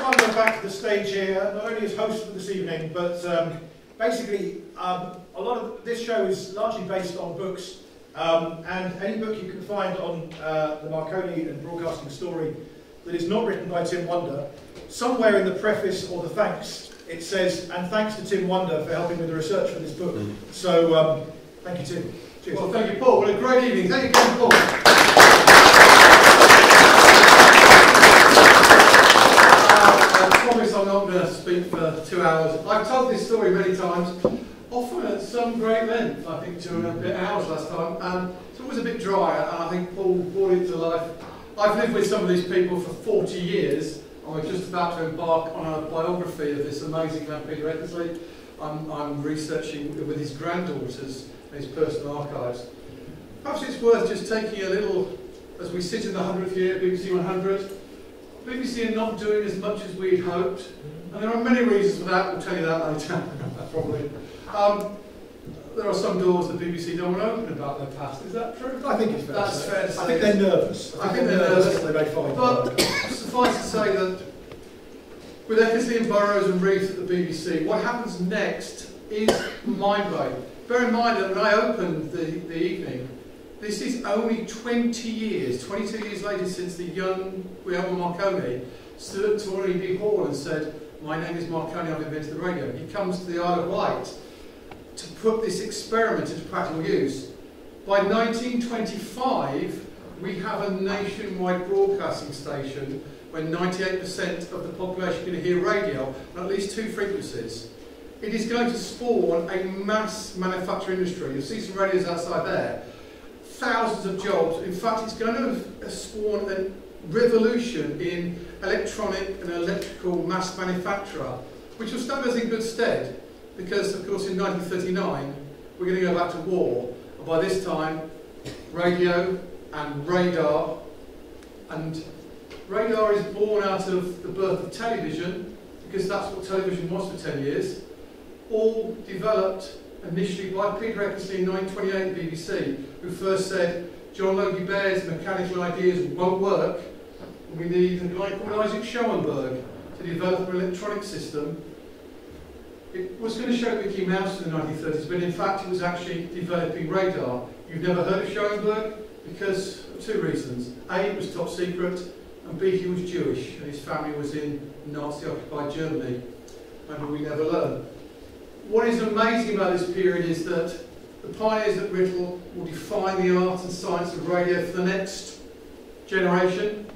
welcome Jim back to the stage here, not only as host for this evening, but um, basically um, a lot of this show is largely based on books, um, and any book you can find on uh, the Marconi and broadcasting story that is not written by Tim Wander, somewhere in the preface or the thanks, it says, and thanks to Tim Wander for helping with the research for this book. So, um, thank you, Tim. Cheers. Well, thank you, Paul. What a great evening. Thank you again, Paul. Uh, I promise I'm not going to speak for two hours. I've told this story many times, often at some great length. I think two and a bit hours last time. Um, it's always a bit dry, and I think Paul brought it to life. I've lived with some of these people for 40 years, and we're just about to embark on a biography of this amazing man, Peter Eckersley. I'm, I'm researching with his granddaughters his personal archives. Perhaps it's worth just taking a little, as we sit in the 100th year BBC 100, BBC are not doing as much as we'd hoped, and there are many reasons for that, we'll tell you that later, probably. Um, there are some doors the BBC don't want to open about their past, is that true? I think it's fair That's to say. fair. I think they're nervous. I think they're nervous. They may find But suffice to say that with Eckersley and Burrows and Reith at the BBC, what happens next is mind-blowing. Bear in mind that when I opened the, the evening, this is only 20 years, 22 years later since the young Guglielmo Marconi stood up to Orley Hall and said, my name is Marconi, I've invented the radio. He comes to the Isle of Wight to put this experiment into practical use. By 1925, we have a nationwide broadcasting station where 98% of the population can hear radio on at least two frequencies. It is going to spawn a mass manufacturing industry. You'll see some radios outside there. Thousands of jobs. In fact, it's going to spawn a revolution in electronic and electrical mass manufacture, which will stand us in good stead because, of course, in 1939, we're going to go back to war. And by this time, radio and radar, and radar is born out of the birth of television, because that's what television was for 10 years, all developed initially by Peter Eckersley in 1928 at BBC, who first said, John Logie Baird's mechanical ideas won't work, and we need a guy called Isaac Shoenberg to develop an electronic system. It was going to show Mickey Mouse in the 1930s, but in fact it was actually developing radar. You've never heard of Shoenberg? Because of two reasons. A, it was top secret, and B, he was Jewish, and his family was in Nazi-occupied Germany, and we never learn. What is amazing about this period is that the pioneers at Writtle will define the art and science of radio for the next generation.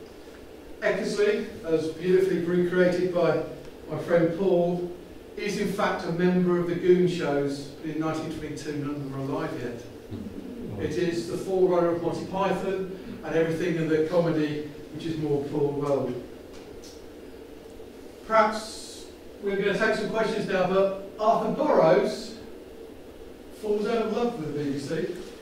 Eckersley, as beautifully recreated by my friend Paul, is in fact a member of the Goon shows, in 1922 none of them are alive yet. Hmm. It is the forerunner of Monty Python and everything in the comedy, which is more Paul World. Perhaps we're going to take some questions now, but Arthur Burrows falls out of love with the BBC.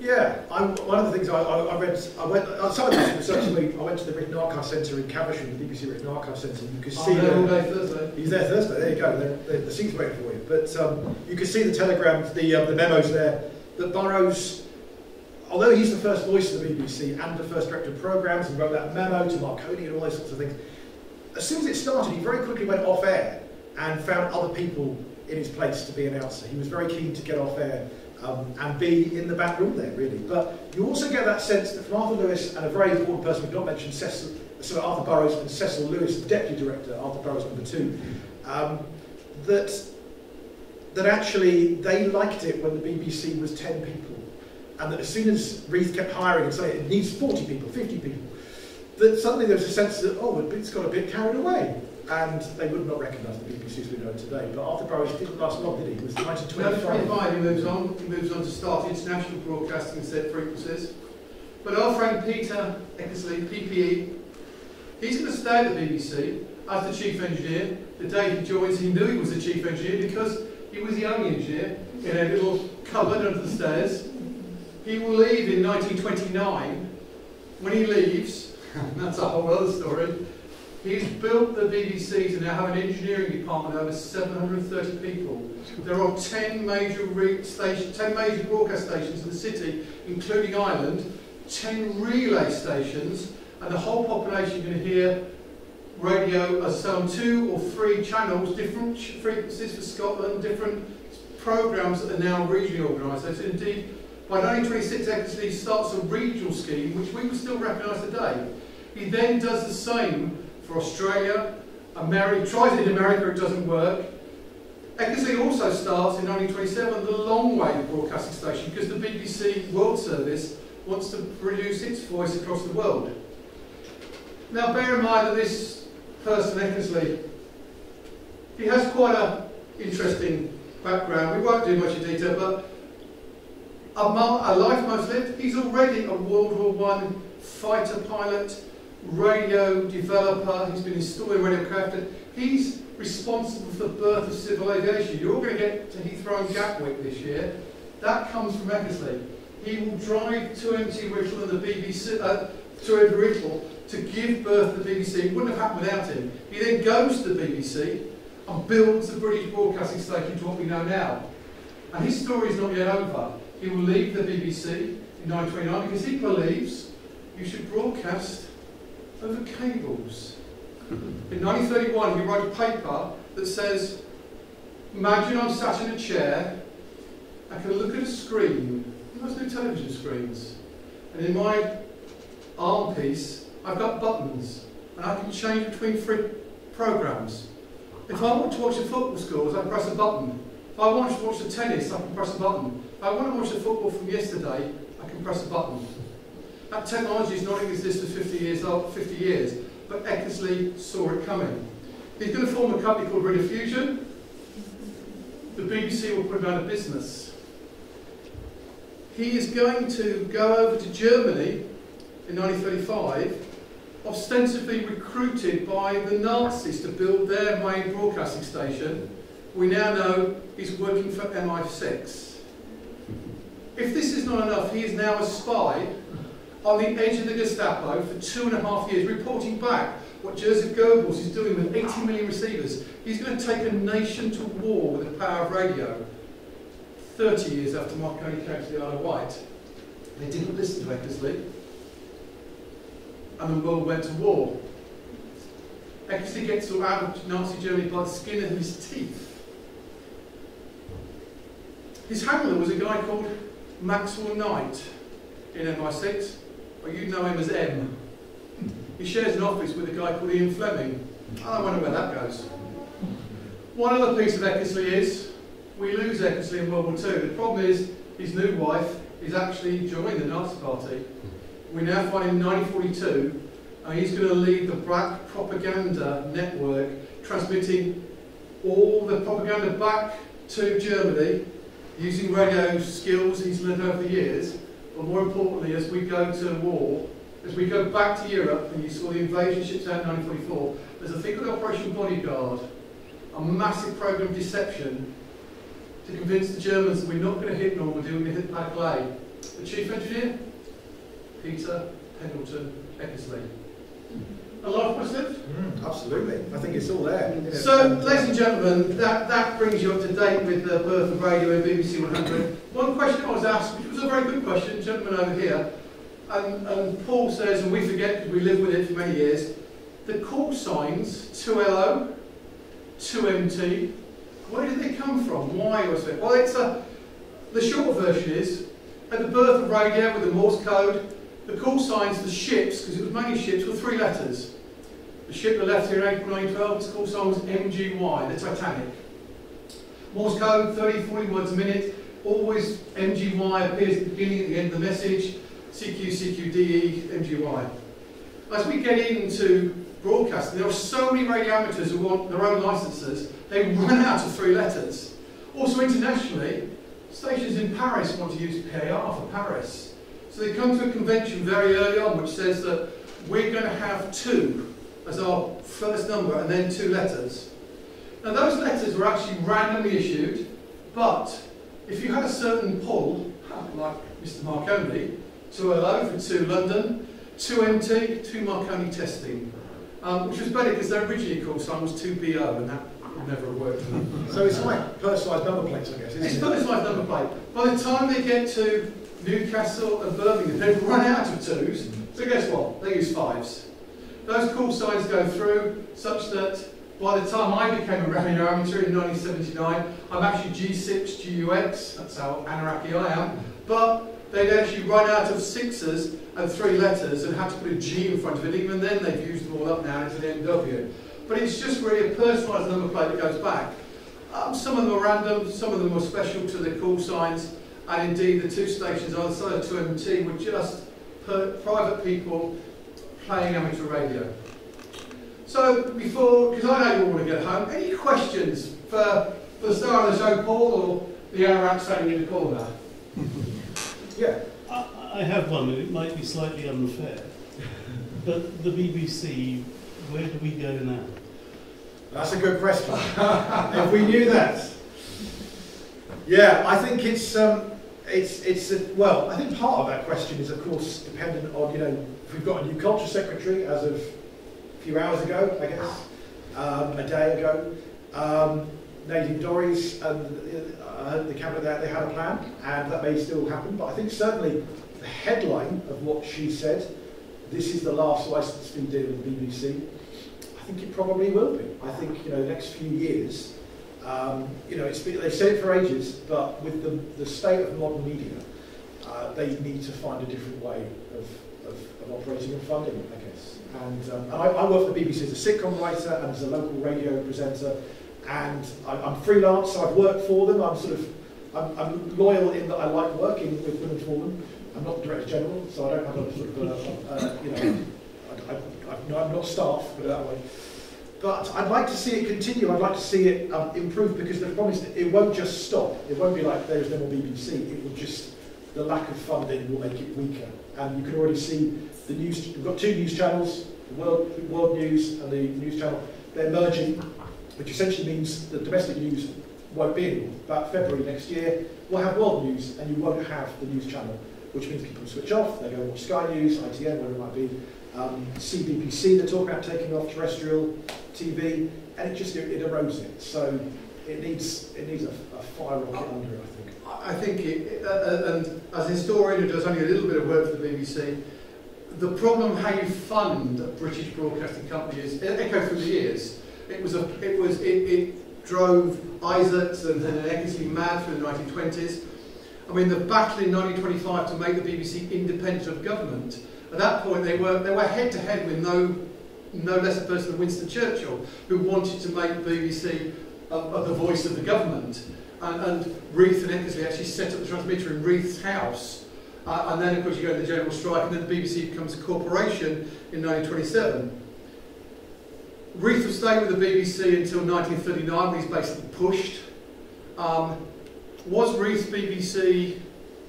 Yeah, I, one of the things I, I, I read, I went, uh, some of this research week, I went to the Written Archive Centre in Caversham, the BBC Written Archive Centre, you could see I'm there the, Thursday. he's there Thursday, there you go, the, the, the seat's waiting for you. But um, you could see the telegrams, the, uh, the memos there, that Burrows, although he's the first voice of the BBC and the first director of programmes and wrote that memo to Marconi and all those sorts of things, as soon as it started, he very quickly went off air and found other people in his place to be announcer. He was very keen to get off air um, and be in the back room there, really. But you also get that sense that from Arthur Lewis and a very important person we've not mentioned, Cecil, Sir Arthur Burrows and Cecil Lewis, the deputy director, Arthur Burrows number two, um, that that actually they liked it when the BBC was 10 people. And that as soon as Reith kept hiring and saying it needs 40 people, 50 people, that suddenly there was a sense that, oh, it's got a bit carried away. And they would not recognise the BBC as we know it today. But Arthur Burrows didn't last long, did he? It was 1925. 1925 he moves on, he moves on to start international broadcasting set frequencies. But our friend Peter Eckersley, PPE, he's going to stay at the BBC as the chief engineer. The day he joins, he knew he was the chief engineer because he was the only engineer in a little cupboard under the stairs. He will leave in 1929. When he leaves, that's a whole other story, he's built the BBC to now have an engineering department of over 730 people. There are 10 major, station, 10 major broadcast stations in the city, including Ireland, 10 relay stations, and the whole population can hear radio as on two or three channels, different frequencies for Scotland, different programmes that are now regionally organised. So indeed, by 1926, Eckersley starts a regional scheme, which we would still recognise today. He then does the same for Australia, America, tries it in America, it doesn't work. Eckersley also starts in 1927 the long wave broadcasting station because the BBC World Service wants to produce its voice across the world. Now bear in mind that this person, Eckersley, he has quite an interesting background. We won't do much in detail, but a, a life most lived. He's already a World War One fighter pilot, radio developer. He's been installing radio craft. He's responsible for the birth of civilization. You're all going to get to Heathrow and Gatwick this year. That comes from Eckersley. He will drive to MT Writtle and the BBC, uh, to Ed Writtle to give birth to the BBC. It wouldn't have happened without him. He then goes to the BBC and builds the British Broadcasting Station to what we know now. And his story is not yet over. He will leave the BBC in 1929 because he believes you should broadcast over cables. In 1931, he wrote a paper that says, Imagine I'm sat in a chair, I can look at a screen, there's no television screens, and in my arm piece, I've got buttons, and I can change between free programs. If I want to watch the football scores, I press a button. If I want to watch the tennis, I can press a button. If I want to watch the football from yesterday, I can press a button. That technology has not existed 50 years, old- 50 years, but Eckersley saw it coming. He's going to form a company called Rediffusion. The BBC will put him out of business. He is going to go over to Germany in 1935, ostensibly recruited by the Nazis to build their main broadcasting station. We now know he's working for MI6. If this is not enough, he is now a spy on the edge of the Gestapo for two and a half years, reporting back what Joseph Goebbels is doing with 80 million receivers. He's going to take a nation to war with the power of radio. 30 years after Marconi came to the Isle of Wight, they didn't listen to Eckersley, and the world went to war. Eckersley gets out of Nazi Germany by the skin of his teeth. His handler was a guy called Maxwell Knight in MI6, or you know him as M. He shares an office with a guy called Ian Fleming. I wonder where that goes. One other piece of Eckersley is we lose Eckersley in World War II. The problem is his new wife is actually joining the Nazi Party. We now find him in 1942, and he's going to lead the black propaganda network transmitting all the propaganda back to Germany using radio skills he's learned over the years. But more importantly, as we go to war, as we go back to Europe, and you saw the invasion ships out in 1944, there's a thing called Operation Bodyguard, a massive program of deception to convince the Germans that we're not going to hit Normandy, we're going to hit Bagley. The chief engineer, Peter Pendleton Eckersley. A lot of. Mm, absolutely. I think it's all there. it? So, ladies and gentlemen, that, that brings you up to date with the birth of radio and BBC 100. One question I was asked, which was a very good question, gentleman over here, and, and Paul says, and we forget because we lived with it for many years, the call signs 2LO, 2MT, where did they come from? Why was it? Well, it's a, the short version is, at the birth of radio with the Morse code, the call signs the ships, because it was mainly ships, were three letters. The ship that left here in April 1912, its call sign was MGY, the Titanic. Morse code, 30, 40 words a minute, always MGY appears at the beginning and the end of the message, CQ, CQ, DE, MGY. As we get into broadcasting, there are so many radio amateurs who want their own licenses, they run out of three letters. Also internationally, stations in Paris want to use PAR for Paris. So they come to a convention very early on which says that we're going to have two as our first number and then two letters. Now those letters were actually randomly issued, but if you had a certain pull, like Mr Marconi, 2LO for 2 London, 2MT, 2 Marconi testing, um, which was better because their originally call sign was 2BO and that would never have worked. so it's like personalised number plates, I guess, isn't It's it? personalised number plate. By the time they get to Newcastle and Birmingham, they've run out of twos. So guess what? They use fives. Those call signs go through such that by the time I became a radio amateur in 1979, I'm actually G6 GUX. That's how anarchy I am. But they'd actually run out of sixes and three letters and had to put a G in front of it. Even then, they've used them all up now into an NW. But it's just really a personalised number plate that goes back. Um, some of them are random, some of them are special to the call signs, and indeed the two stations either side of 2MT were just per private people playing amateur radio. So before, because I know you all want to get home, any questions for, for the star of the show, Paul, or the Ararat standing in the corner? Yeah. I, I have one, and it might be slightly unfair. But the BBC, where do we go now? That's a good question. if we knew that. Yeah, I think it's um, it's it's a, well. I think part of that question is, of course, dependent on you know if we've got a new culture secretary as of a few hours ago, I guess, um, a day ago. Um, Nadine Dorries and uh, the cabinet there, they had a plan, and that may still happen. But I think certainly the headline of what she said, this is the last licence fee deal with the BBC. I think it probably will be. I think you know the next few years. Um, you know, been, they've said it for ages, but with the, the state of modern media, uh, they need to find a different way of, of, of operating and funding, I guess. And, um, and I, I work for the BBC as a sitcom writer and as a local radio presenter, and I, I'm freelance, so I've worked for them. I'm sort of I'm, I'm loyal in that I like working with and for them. I'm not the director general, so I don't have a sort of uh, uh, you know I, I'm not staff, put it that way. But I'd like to see it continue. I'd like to see it um, improve because the problem is it won't just stop. It won't be like there's no more BBC. It will just the lack of funding will make it weaker. And you can already see the news. We've got two news channels: the World World News and the News Channel. They're merging, which essentially means the domestic news won't be anymore. About February next year, we'll have World News, and you won't have the News Channel, which means people switch off. They go watch Sky News, ITN, whatever it might be. Um, CBBC, they're talking about taking off terrestrial TV, and it just it, it erodes it. So it needs it needs a, a fire rocket under it, I think. I think, it, uh, uh, and as a historian who does only a little bit of work for the BBC, the problem how you fund a British broadcasting company is it echoed through the years. It was a, it was, it, it drove Isaacs and, and Eckersley mad through the 1920s. I mean, the battle in 1925 to make the BBC independent of government. At that point, they were they were head to head with no no less a person than Winston Churchill, who wanted to make BBC a, the voice of the government. And, and Reith and Eckersley actually set up the transmitter in Reith's house. Uh, and then, of course, you go to the general strike, and then the BBC becomes a corporation in 1927. Reith will stay with the BBC until 1939 when he's basically pushed. Um, was Reith's BBC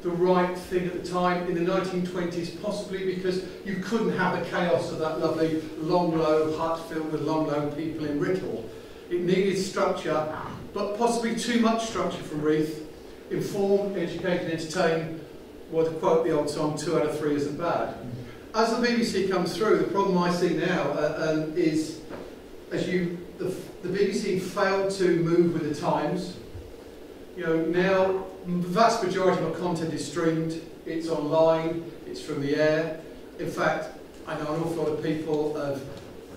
the right thing at the time in the 1920s? Possibly because you couldn't have the chaos of that lovely long low hut filled with long low people in Writtle. It needed structure, but possibly too much structure from Reith. Inform, educate and entertain, or to quote the old song, two out of three isn't bad. As the BBC comes through, the problem I see now uh, um, is as you, the, the BBC failed to move with the times. You know, now the vast majority of our content is streamed, it's online, it's from the air. In fact, I know an awful lot of people of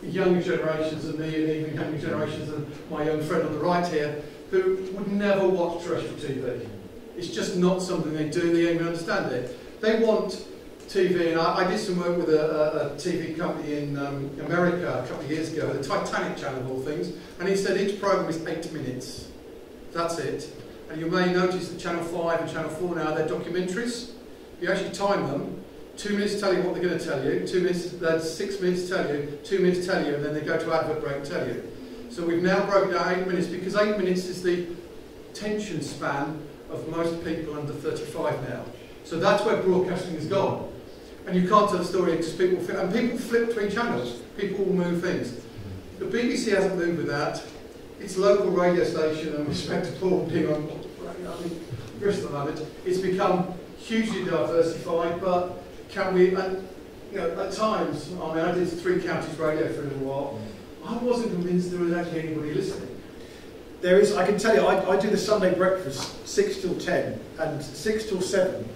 younger generations than me and even younger generations than my young friend on the right here who would never watch terrestrial TV. It's just not something they do, they don't even understand it. They want TV, and I, I did some work with a, a, a TV company in um, America a couple of years ago, the Titanic channel of all things, and he said each program is eight minutes. That's it. And you may notice that Channel 5 and Channel 4 now, they're documentaries. You actually time them, two minutes tell you what they're going to tell you, two minutes, then six minutes tell you, two minutes tell you, and then they go to advert break and tell you. So we've now broken down eight minutes because eight minutes is the tension span of most people under 35 now. So that's where broadcasting has gone. And you can't tell a story because people flip, and people flip between channels. People will move things. The BBC hasn't moved with that. Its local radio station, and respect to Paul being on I think Bristol have it, it's become hugely diversified, but can we, and, you know, at times, I mean, I did three counties radio for a little while, I wasn't convinced there was actually anybody listening. There is, I can tell you, I, I do the Sunday breakfast, 6 till 10, and 6 till 7,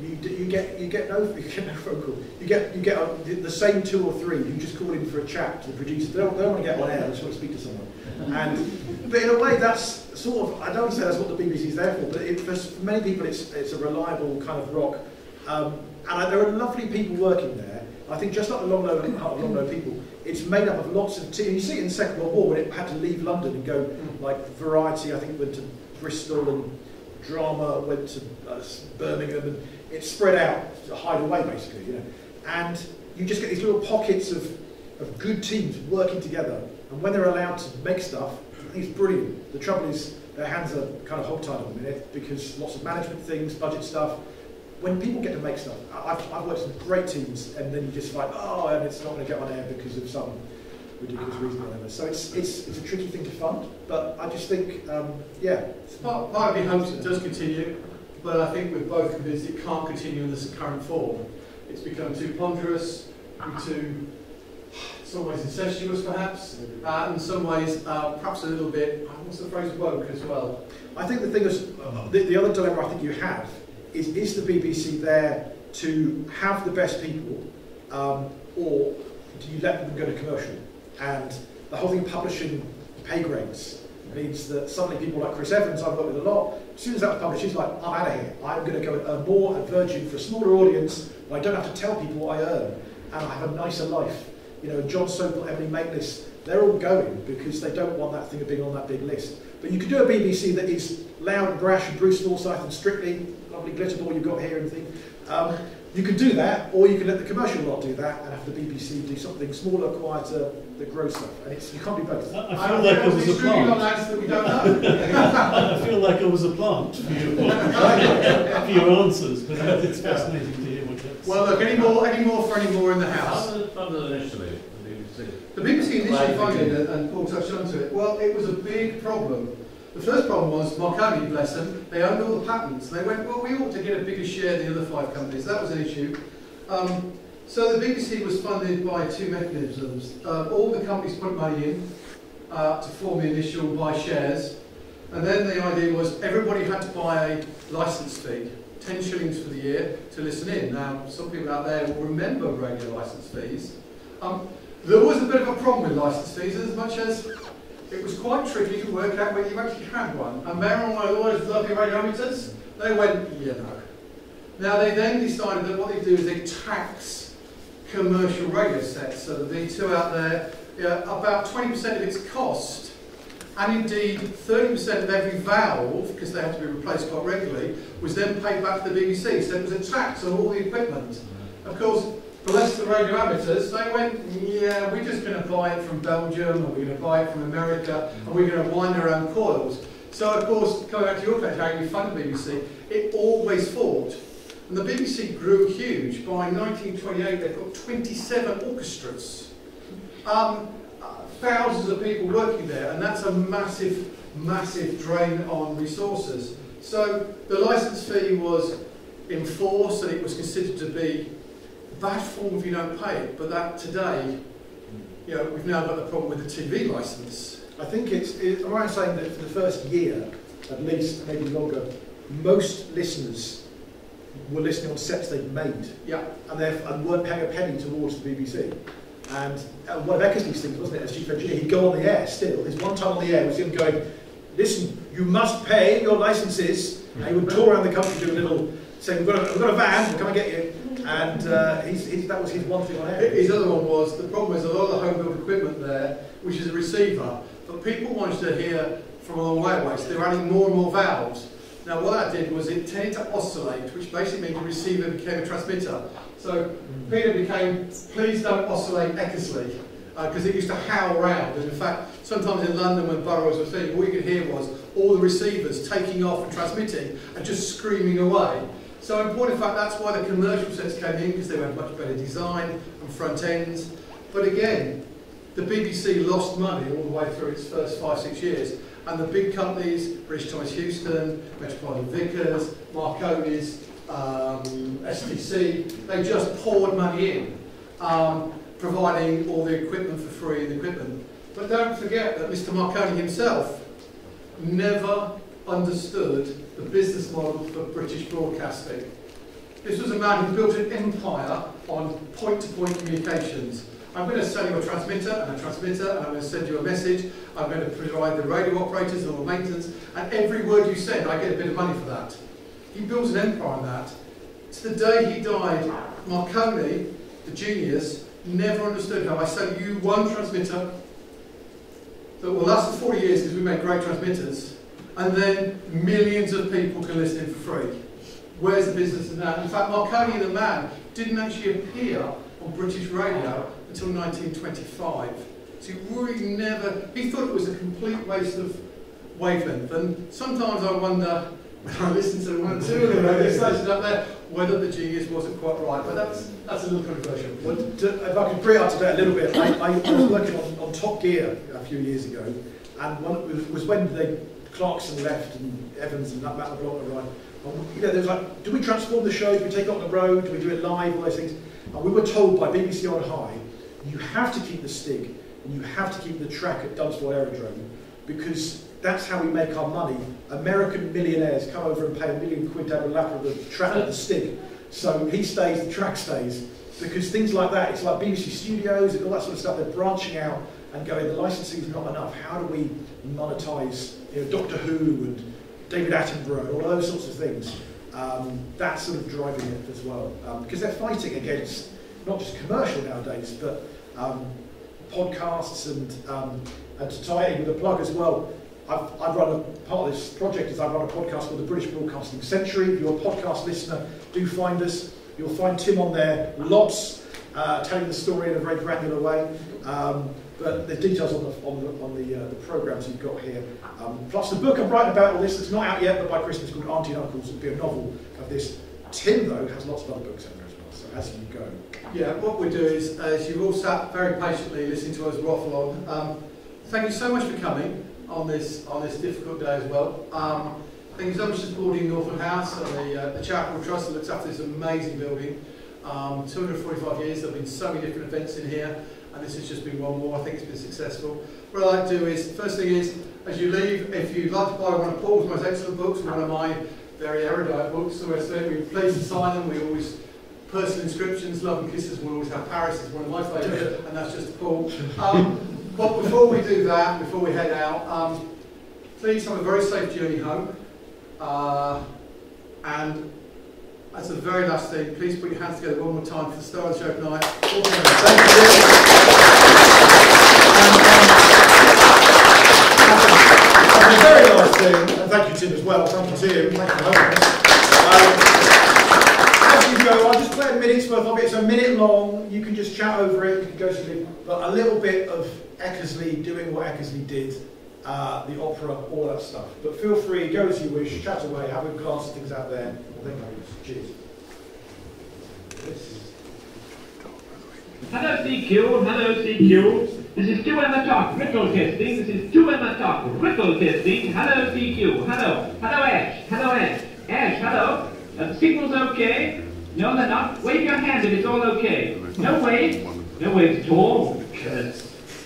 you, you get you get no you get no phone call. You get you get uh, the, the same two or three who just call in for a chat to the producer. They don't, they don't want to get on air. They just want to speak to someone. And but in a way, that's sort of I don't say that's what the BBC is there for, but it, for many people, it's it's a reliable kind of rock. Um, and I, there are lovely people working there. I think just like the Long Low of Long Low people, it's made up of lots of. teams. you see it in the Second World War when it had to leave London and go like Variety. I think went to Bristol and Drama went to uh, Birmingham and it spread out to hide away basically, you know. And you just get these little pockets of, of good teams working together. And when they're allowed to make stuff, it's brilliant. The trouble is their hands are kind of hog-tied at the minute because lots of management things, budget stuff. When people get to make stuff, I've, I've worked with great teams and then you just like, oh, and it's not going to get on air because of some ridiculous reason or whatever. So it's, it's, it's a tricky thing to fund, but I just think, um, yeah. Part, part of me hopes it does continue, but I think we're both convinced it can't continue in this current form. It's become too ponderous, too, some ways incestuous perhaps, uh, in some ways uh, perhaps a little bit, uh, what's the phrase, woke as well. I think the thing is, the, the other dilemma I think you have is, is the BBC there to have the best people, um, or do you let them go to commercial? And the whole thing publishing pay grades means that suddenly people like Chris Evans, I've worked with a lot, as soon as that was published, he's like, I'm out of here. I'm going to go earn more at Virgin for a smaller audience, I don't have to tell people what I earn, and I have a nicer life. You know, Jon Sopel, Emily Maitlis, they're all going because they don't want that thing of being on that big list. But you could do a BBC that is loud and brash and Bruce Forsyth and Strictly, lovely glitter ball you've got here and thing. Um, you can do that, or you can let the commercial lot do that and have the BBC do something smaller, quieter, that grows stuff. And it's, you can't do both. I, I feel like I was a plant. that we don't know. I feel like I was a plant for your, for your answers, but it's fascinating well, look, any more, any more for any more in the house? How it funded initially, the BBC? The BBC initially funded it, and Paul touched onto it. Well, it was a big problem. The first problem was Marconi, bless them, they owned all the patents. They went, well, we ought to get a bigger share than the other five companies. That was an issue. Um, so the BBC was funded by two mechanisms. Uh, all the companies put money in uh, to form the initial buy shares. And then the idea was everybody had to buy a license fee, 10 shillings for the year, to listen in. Now, some people out there will remember radio license fees. Um, there was a bit of a problem with license fees as much as it was quite tricky to work out whether you actually had one. And bear mind all those lovely radiometers, they went, you know. Now they then decided that what they do is they tax commercial radio sets. So the V2 out there, yeah, about 20% of its cost, and indeed 30% of every valve, because they have to be replaced quite regularly, was then paid back to the BBC. So it was a tax on all the equipment. Of course, bless the radio amateurs, they went, yeah, we're just going to buy it from Belgium, or we're going to buy it from America, and we're going to wind our own coils. So, of course, coming back to your question, how you fund the BBC, it always fought. And the BBC grew huge. By 1928, they've got 27 orchestras. Um, thousands of people working there, and that's a massive, massive drain on resources. So the license fee was enforced, and it was considered to be bad form if you don't pay it. But that today, you know, we've now got the problem with the TV license. I think it's, it, am I saying that for the first year, at least, maybe longer, most listeners were listening on sets they'd made Yeah. and, and weren't paying a penny towards the BBC. And uh, one of Eckersley's things, wasn't it, as chief engineer, he'd go on the air still. His one time on the air was him going, listen, you must pay your licenses. And he would tour around the country doing a little, saying, we've got a, we've got a van, come and get you. And uh, he's, he's, that was his one thing on air. His other one was the problem is a lot of the home built equipment there, which is a receiver, but people wanted to hear from a long way away, so they were adding more and more valves. Now what that did was it tended to oscillate, which basically means the receiver became a transmitter. So Peter became, please don't oscillate Eckersley, because uh, it used to howl round. And in fact, sometimes in London when Burrows was filming, all you could hear was all the receivers taking off and transmitting and just screaming away. So in point of fact, that's why the commercial sets came in, because they were much better design and front ends. But again, the BBC lost money all the way through its first five, six years. And the big companies, British Thomson-Houston, Metropolitan Vickers, Marconi's, um, STC, they just poured money in, um, providing all the equipment for free and equipment. But don't forget that Mr. Marconi himself never understood the business model for British broadcasting. This was a man who built an empire on point-to-point communications. I'm going to sell you a transmitter and a transmitter, and I'm going to send you a message. I'm going to provide the radio operators and all the maintenance, and every word you send, I get a bit of money for that. He built an empire on that. To the day he died, Marconi, the genius, never understood how I sell you one transmitter that will last for 40 years because we make great transmitters, and then millions of people can listen in for free. Where's the business in that? In fact, Marconi the man didn't actually appear on British radio until 1925. So he really never, he thought it was a complete waste of wavelength. And sometimes I wonder, when I listen to one two of the radio stations up there, whether the genius wasn't quite right. But that's, that's a little controversial. Well, to, if I could bring it up to date a little bit, I, I was working on, on Top Gear a few years ago, and one, was when they, Clarkson left and Evans and that, that block arrived. And, you know, there was like, do we transform the show? Do we take it on the road? Do we do it live? All those things. And we were told by BBC on High, you have to keep the Stig and you have to keep the track at Dunsfold Aerodrome because that's how we make our money. American millionaires come over and pay a million quid to have a lap of the track the Stig. So he stays, the track stays. Because things like that, it's like BBC Studios and all that sort of stuff, they're branching out and going, the licensing is not enough. How do we monetize you know, Doctor Who and David Attenborough and all those sorts of things? Um, that's sort of driving it as well. Um, because they're fighting against not just commercial nowadays, but um, podcasts and, um, and to tie in with a plug as well, I've, I've run a part of this project is I've run a podcast called the British Broadcasting Century. If you're a podcast listener, do find us. You'll find Tim on there, lots, uh, telling the story in a very granular way. Um, but the details on the, on the, on the, uh, the programs you've got here. Um, plus the book I'm writing about all this that's not out yet, but by Christmas called Auntie and Uncles. It'll be a novel of this. Tim, though, has lots of other books out there as well. So as you go, Yeah, what we do is, as you've all sat very patiently listening to us waffle on, um, thank you so much for coming on this on this difficult day as well. Um, thank you so much for supporting Northwood House and the, uh, the charitable trust that looks after this amazing building. Um, 245 years, there have been so many different events in here, and this has just been one more. I think it's been successful. What I'd like to do is, first thing is, as you leave, if you'd like to buy one of Paul's most excellent books, one of my very erudite books, so we're saying we please to sign them. We always personal inscriptions, love and kisses. We'll always have Paris is one of my favourites, and that's just Paul. Um, but before we do that, before we head out, um, please have a very safe journey home. Uh, and as the very last thing, please put your hands together one more time for the star of the show tonight. Paul Taylor. And the very last thing, and thank you Tim as well, thank you Tim, thank you for a minute's worth of it, it's a minute long. You can just chat over it. You can go sleep. But a little bit of Eckersley doing what Eckersley did, uh, the opera, all that stuff. But feel free, go as you wish, chat away, have a glass of things out there. You. Cheers. Hello CQ, hello CQ. This is 2M Talk, Writtle testing. This is 2M Talk, Writtle testing. Hello CQ, hello. Hello Ash, hello Ash. Ash, hello. The signal's okay? No, they're not. Wave your hand if it's all okay. No wave. No waves at all. Good.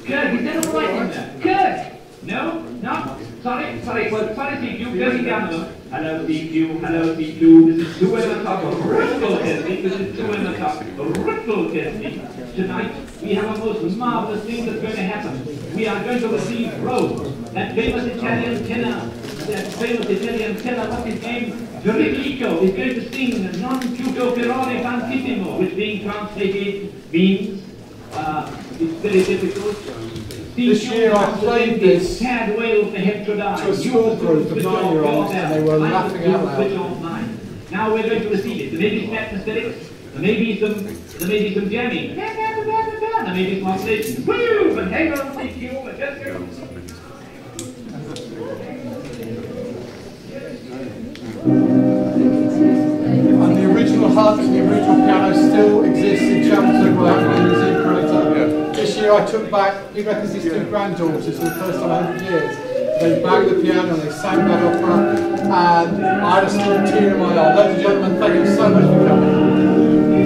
Good, he's never right in there. Good. No, no. Sorry, sorry, well, sorry CQ, down the Hello CQ, hello CQ. This is 2M Talk, Writtle testing. This is 2M Talk, Writtle testing. Tonight, we have a most marvelous thing that's going to happen. We are going to receive Rose, that famous Italian tenor, that famous Italian tenor, what's his name? Federico is going to sing Non piuto perone fantissimo, which being translated means, uh, it's very difficult. This year I played this Tad Wales the to a school group of nine-year-olds and they were laughing out loud. Now we're going to receive it. There may be some atmospherics, there may be some, there may be some jamming. There may be some oscillations. Woo! But hang on, thank you. Just go. The original and the original piano still exists in Chelmsford where a museum curator. This year I took back, he reckons his two granddaughters for the first time in 100 years. They bagged the piano and they sang that opera and I had a small tear in my eye. Ladies and gentlemen, thank you so much for coming.